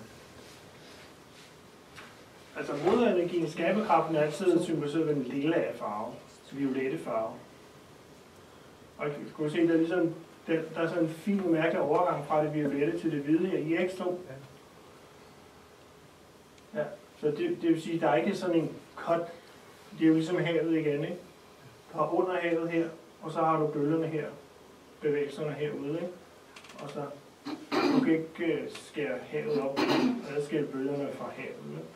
Altså moderenergien, skaberkraften er altid symboliseret ved en lille af farve, violette farve. Og skulle du se, der er ligesom, der, der er sådan en fin og mærkelig overgang fra det violette til det hvide her i X2. Ja, så det, det vil sige, der er ikke sådan en cut. Det er jo ligesom havet igen, ikke? Du har under havet her, og så har du bølgerne her, bevægelserne herude, ikke? Og så, du kan ikke øh, skære havet op og adskille bølgerne fra havet, ikke?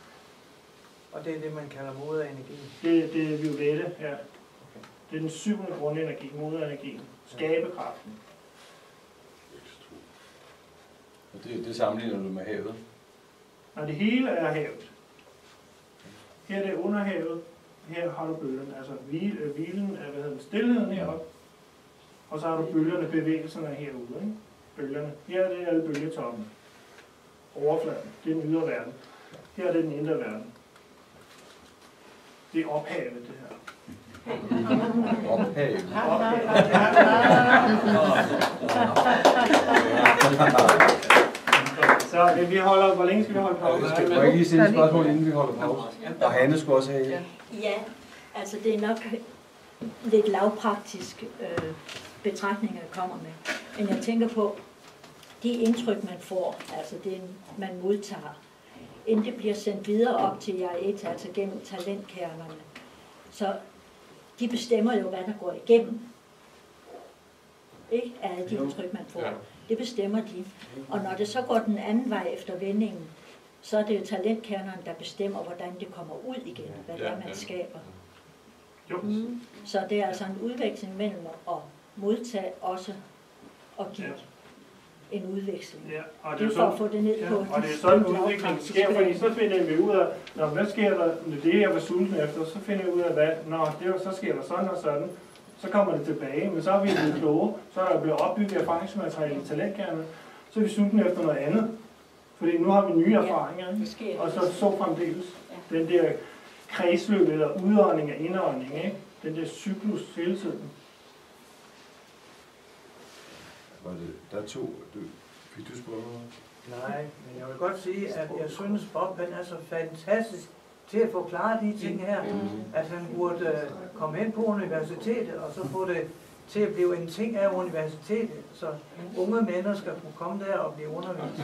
Og det er det, man kalder moderenergien. Det, det er violette her. Det er den syvende grundenergi, moderenergien. Skabekraften. Og det, det sammenligner du med havet. Og det hele er havet. Her er det under havet. Her har du bølgerne. Altså hvil, øh, hvilen er, hvad hedder det, stillheden heroppe. Og så har du bølgerne, bevægelserne herude. Ikke? Bølgerne. Her er det alle bølgetoppen. Overfladen. Det er den ydre verden. Her er det den indre verden. Det er ophavet, det her. Ophavet. Så det, vi holder, hvor længe skal vi holde pause? Jeg lige stille et spørgsmål, inden vi holder pause? Og Hanne skulle også have et. Ja, altså det er nok lidt lavpraktisk øh, betragtninger, jeg kommer med. Men jeg tænker på, de indtryk, man får, altså det, man modtager, inden det bliver sendt videre op til jer et, altså gennem talentkernerne. Så de bestemmer jo, hvad der går igennem. Ikke? Af alle de Jo. indtryk, man får. Ja. Det bestemmer de. Og når det så går den anden vej efter vendingen, så er det jo talentkernerne, der bestemmer, hvordan det kommer ud igen, hvad det Ja, er, man ja. skaber. Jo. Mm. Så det er altså en udveksling mellem at modtage også og give en udveksling. Ja, og det er for at få det ned ja, på og det er sådan, udviklingen sker, fordi så finder vi ud af, når, hvad sker der med det, jeg var sulten efter, så finder jeg ud af, hvad, når det, så sker der sådan og sådan, så kommer det tilbage, men så er vi blevet kloge, så er der blevet opbygget erfaringsmateriale i talentkernen, så er vi sultne efter noget andet, fordi nu har vi nye erfaringer, ikke? og så så fremdeles. Den der kredsløb eller udånding af indånding, ikke? den der cyklus hele tiden. Var det, der er to. Du, fik du spurgt noget? Nej, men jeg vil godt sige, at jeg synes, Bob han er så fantastisk til at forklare de ting her, at han burde øh, komme hen på universitetet, og så få det til at blive en ting af universitetet, så unge mennesker kunne komme der og blive undervist.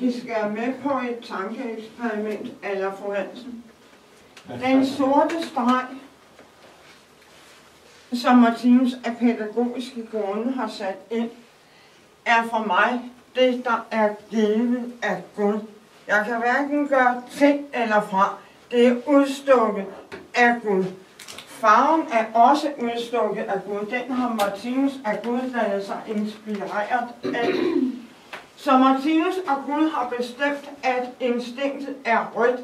I skal med på et tankeeksperiment, eller fru Hansen. Den sorte streg, som Martinus af pædagogiske grunde har sat ind, er for mig det, der er givet af Gud. Jeg kan hverken gøre til eller fra. Det er udstukket af Gud. Farven er også udstukket af Gud. Den har Martinus af Gud lavet sig inspireret af. Så Martinus og Gud har bestemt, at instinktet er rødt,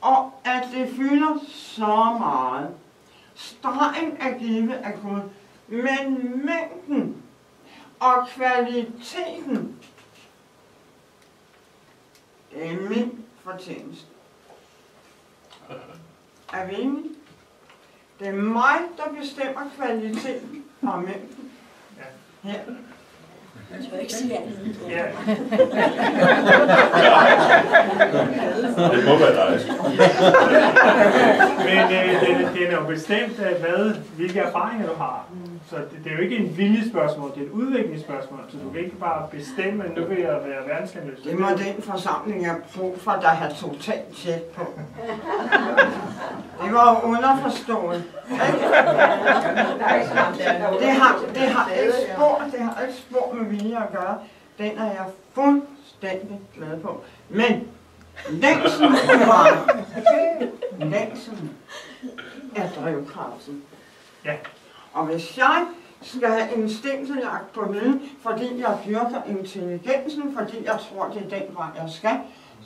og at det fylder så meget. Stregen er givet af Gud, men mængden og kvaliteten det er min fortjeneste. Er vi enige? Det er mig, der bestemmer kvaliteten fra mængden. Her. Jeg skal ikke sige andet. Ja. Det må være dig. Men øh, den, den er jo bestemt af, hvad, hvilke erfaringer du har. Så det, det er jo ikke en viljespørgsmål, det er et udviklingsspørgsmål. Så du kan ikke bare bestemme, at nu vil jeg være verdenskandidat. Det må den forsamling af profer, der har totalt tjek på. Det var jo underforstået. Det har, det har ikke spor, det har ikke spor med vilje at gøre. Den er jeg fuldstændig glad på. Men længselen i mig, længselen er drivkraften. Ja. Og hvis jeg skal have instinktet lagt på hylden, fordi jeg dyrker intelligensen, fordi jeg tror, det er den vej, jeg skal,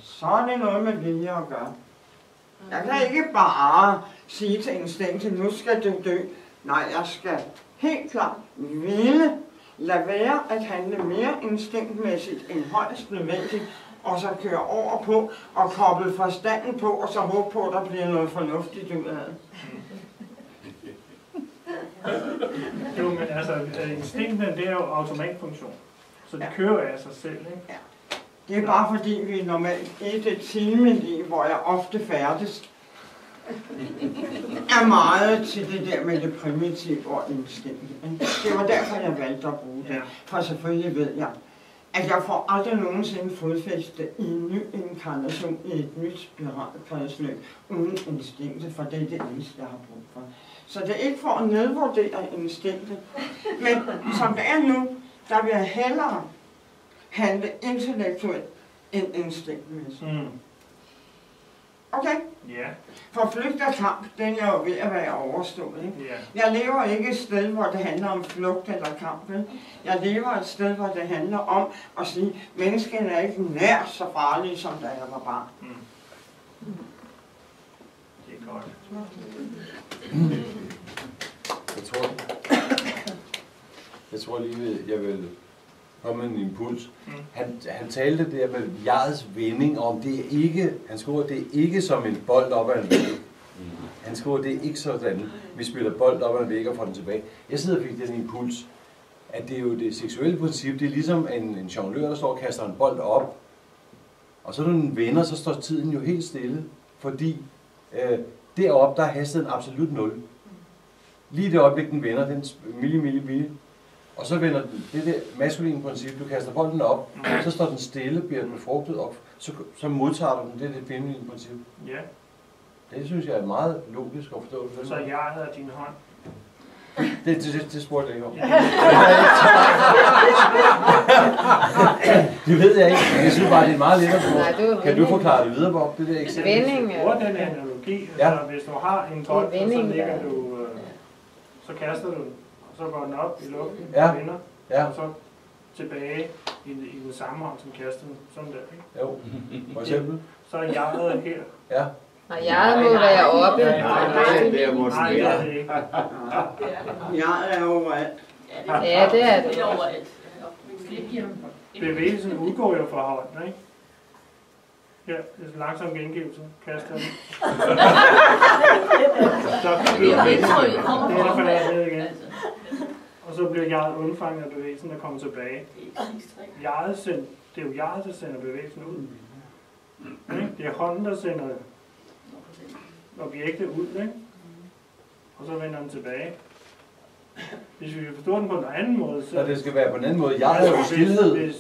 så er det noget med vilje at gøre. Jeg kan ikke bare sige til instinktet, nu skal du dø. Nej, jeg skal helt klart ville lade være at handle mere instinktmæssigt end højst nødvendigt, og så køre over på og koble forstanden på, og så håbe på, at der bliver noget fornuftigt ud af det. Jo, men altså, øh, instinkten, det er jo automatfunktion. Så det kører af sig selv, ikke? Det er bare fordi, vi er normalt i det timeliv, hvor jeg ofte færdes, er meget til det der med det primitive og instinktet. Det var derfor, jeg valgte at bruge det. For selvfølgelig ved jeg, at jeg får aldrig nogensinde fodfæste i en ny inkarnation i et nyt spiralkredsløb uden instinktet, for det er det eneste, jeg har brug for. Så det er ikke for at nedvurdere instinktet, men som det er nu, der vil jeg hellere handle intellektuelt end instinktmæssigt. Mm. Okay? Ja. For flygt og kamp, den er jo ved at være overstået. Ikke? Ja. Jeg lever ikke et sted, hvor det handler om flugt eller kamp. Vel? Jeg lever et sted, hvor det handler om at sige, at menneskene er ikke nær så farlige, som da jeg var barn. Er godt. Jeg tror, jeg tror lige, jeg vil komme med en impuls. Han, han talte der med jegets vending om, det er ikke, han skriver, det er ikke som en bold op ad en væg. Han skriver, det er ikke sådan, vi spiller bold op ad en væg og får den tilbage. Jeg sidder og fik den impuls, at det er jo det seksuelle princip, det er ligesom en, en jonglør, der står og kaster en bold op, og så når den vender, så står tiden jo helt stille, fordi øh, deroppe, der er hastigheden absolut 0. Lige det øjeblik, den vender, den milli, milli, milli, og så vender den, det er det maskuline princip, du kaster bolden op, så står den stille, bliver befrugtet op, så, så modtager du den, det er det feminine princip. Ja. Det synes jeg er meget logisk at forstå. Så jeg er din hånd. Det, det, det, det spurgte jeg ikke om. det ved jeg ikke, men jeg synes bare, det er meget det var på. Kan du forklare det videre, Bob? Det der eksempel. Vending, Hvis du bruger den analogi, Ja. altså hvis du har en bold, og så vending, ligger du, øh, så kaster du den, og så går den op i luften, Ja. og vender, Ja. og så tilbage i, i den samme hånd, som kaster den, sådan der, ikke? Jo, for eksempel. Så er jeget her. Ja. Og jeg må være oppe. Nej, nej, det er hvor den Nej, er. det er det ikke. Jeg er overalt. Ja, det er det. Det er overalt. Bevægelsen udgår jo fra hånden, ikke? Ja, det er langsom gengivelse. Kaster den. Så Det er kommer det er fra ned igen. Og så bliver jeget undfanget af bevægelsen, der kommer tilbage. Jeget send, det er jo jeget, der sender bevægelsen ud. Ikke? Det er hånden, der sender objektet ud, ikke? Og så vender den tilbage. Hvis vi forstår den på en anden måde, så... Så det skal være på en anden måde. Jeg er jo stillhed. Hvis,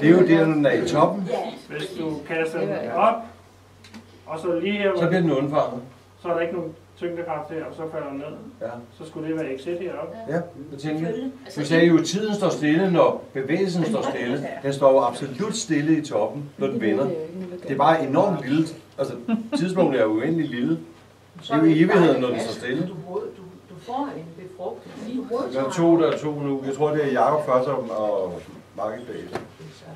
Det er jo det, når den er i toppen. hvis du kaster den op, og så lige her, Så bliver den undfanget. så er der ikke nogen tyngdekraft her, og så falder den ned. Ja. Så skulle det være exit heroppe. Ja, det tænker jeg. Du sagde jo, at tiden står stille, når bevægelsen står stille. Den står jo absolut stille i toppen, når den vender. Det er bare enormt lille. Altså, tidspunktet er jo uendelig lille. Det er jo i evigheden, når den står stille. Får en befrugtning lige hurtigt. Der er to, der er to nu. Jeg tror, det er Jacob først og, og Market bagefter.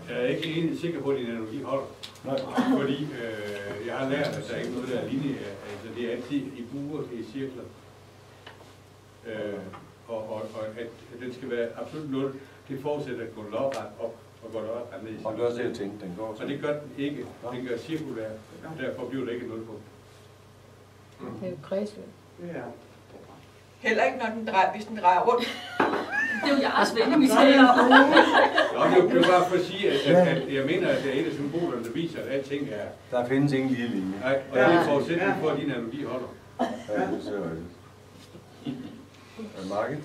Jeg er ikke egentlig sikker på, at din analogi holder. Nej. Fordi øh, jeg har lært, at der er ikke noget, der er linje. Altså, det er altid i buer, det er i cirkler. Øh, og, og, og at, at den skal være absolut nul, det forudsætter at gå lodret op. og går op og ned. Og det er også det, jeg tænkte, den går Og det gør den ikke. Den gør cirkulær. Derfor bliver det ikke noget på. Det er jo kredsløb. Ja. Heller ikke, når den drejer, hvis den drejer rundt. Det er jo jeres venner, vi taler om. Nå, det er bare for at sige, at, at, at jeg mener, at det er et af symbolerne, der viser, at alting er... Der findes ingen lige linje. Nej, og det er en forudsætning for, at din analogi holder. Ja, det ser. Er det Market?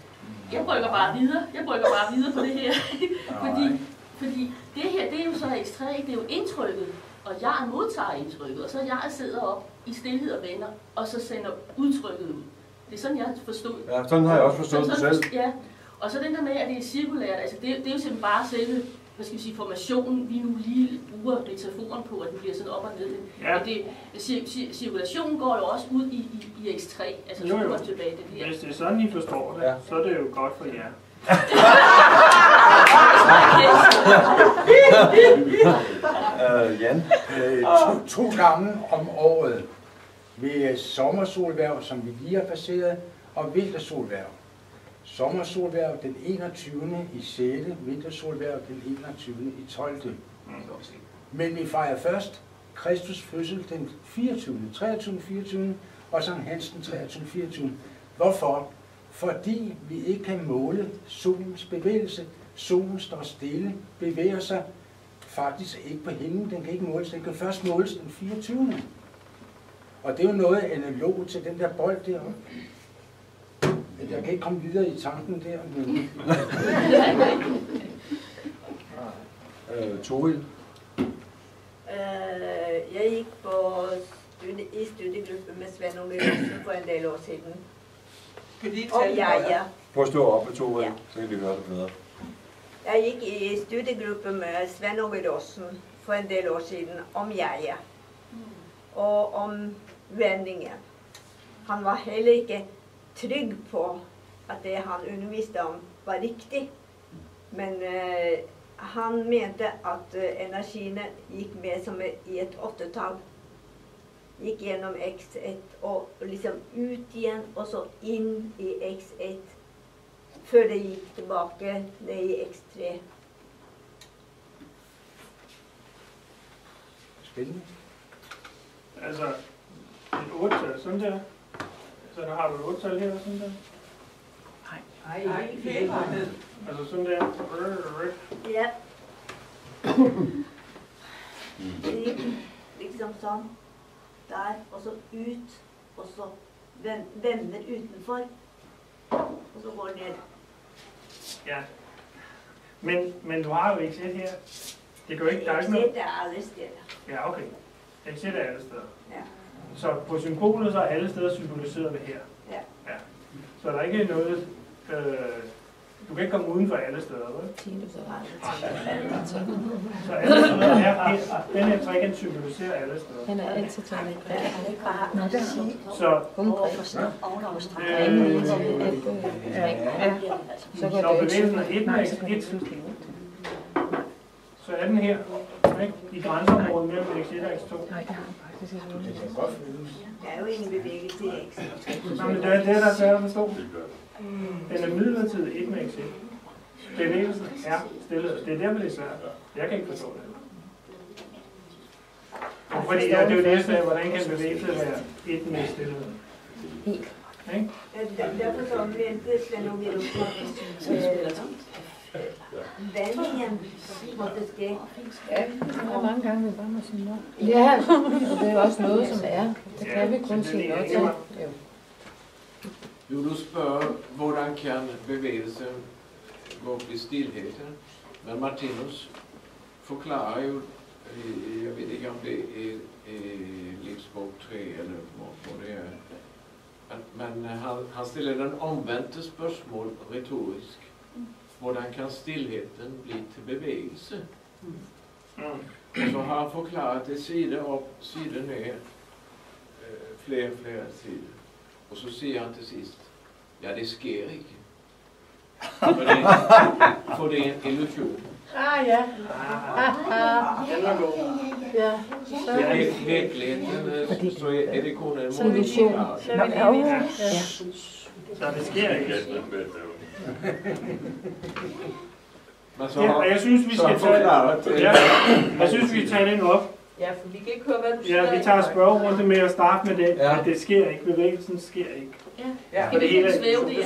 Jeg brygger bare videre. Jeg brygger bare videre på det her. fordi, fordi det her, det er jo så ekstremt. Det er jo indtrykket. Og jeg modtager indtrykket. Og så jeg sidder op i stillhed og vender, og så sender udtrykket ud. Det er sådan, jeg forstod. Ja, sådan har jeg også forstået Sådan- det selv. Ja. Og så den der med, at det er cirkulært, altså det, det er jo simpelthen bare selve hvad skal vi sige, formationen, vi nu lige bruger metaforen på, at det bliver sådan op og ned. Ja. Men det, cir- cir- cirkulationen går jo også ud i, i, i X3, altså Jo, jo. tilbage det der. Hvis det er sådan, I forstår det, så er det jo godt for jer. Uh, Jan? Øh, to, to gange om året ved øh, sommersolværv, som vi lige har passeret, og vintersolværv. Sommersolværv den 21. i 6. Vintersolværv den 21. i 12. Men vi fejrer først Kristus fødsel den 24. 23. 24. og Sankt Hans den 23. 24. Hvorfor? Fordi vi ikke kan måle solens bevægelse. Solen står stille, bevæger sig faktisk ikke på himlen. Den kan ikke måles. Den kan først måles den 24. Og det er jo noget analog til den der bold der. Jeg kan ikke komme videre i tanken der, men... Uh, Toril? Eh, Jeg gikk på studie, i studiegruppe med Sven Ole for en del år siden. Og jeg, ja. Prøv at stå op med Toril, så kan de høre det bedre. Jeg gikk i studiegruppe med Sven Ove Rossen for en del år siden om jeg, og om vendingen. Han var heller ikke trygg på at det han underviste om var riktig, men øh, han mente at øh, energiene gikk med som i et åttetall. Gikk gjennom X1 og liksom ut igjen, og så inn i X1 før det gikk tilbake ned i X3. Spændende. Altså, et 8-tal, sådan der. Så der har du et 8-tal her, sådan der. Nej, nej, ikke. Altså sådan der. Ja. Det gikk liksom sånn. Der, og så ut. Og så ven- vender utenfor. Og så går det ned. Ja. Men, men du har jo ikke set her. Det jo ikke, der er ikke noget... Exit er alle steder. Ja, okay. Exit er alle steder. Ja. Så på symbolet så er alle steder symboliseret ved her. Ja. ja. Så der er ikke noget... Øh, du kan ikke komme uden for alle steder, vel? Så alle steder er her. Den her trekant symboliserer alle steder. Han er altid at Kan han ikke bare der. sige Så Øh, ja, ja. Så går Når det bevægelsen er ikke. 1 Nej, med så X1, så er den her, ikke? i grænseområdet mellem X1 og X2. Nej, det har faktisk ikke. Der er jo ingen bevægelse i Exit. Nå, men det er det, der er svært at forstå. Den er midlertidig 1 med X1. Bevægelsen er stille. Det er derfor, det er svært. Jeg kan ikke forstå det. Fordi ja, det er jo det, sagde, hvordan kan bevægelse være 1 med stillhed? Ikke? Ja, der- Derfor så mente Sven Ove Rosen at vendingen måtte ske. Ja, der er mange gange, vi bare må sige. Ja, og det er også noget, som er. Det kan vi kun sige noget til. Jo. Jo, du spørger, hvordan kan bevægelsen gå op i stillheten? Men Martinus forklarer jo, øh, jeg ved ikke om det er i livsbok 3 eller hvor, det er, at øh, han, han stiller den omvendte spørgsmål retorisk. Hvordan kan stillheten blive til bevægelse? Og så har han forklaret det side op, side ned, øh, flere og flere sider. Og så siger han til sidst, ja det sker ikke. For det, for det er en illusion. Ah, ja. Var god. Ja. I virkeligheden, øh, så er det kun en Så er det illusion. Så er det Ja. illusion. Ja. Så det sker ikke. Men så, Ja, og jeg synes, vi skal tage, ja, jeg synes, vi skal tage den op. Ja, for vi kan ikke høre, hvad du siger. Ja, vi tager spørgerunde med at starte med det, Ja. at det sker ikke. Bevægelsen sker ikke. Ja. Ja, Skal vi det hele, ikke svæve det?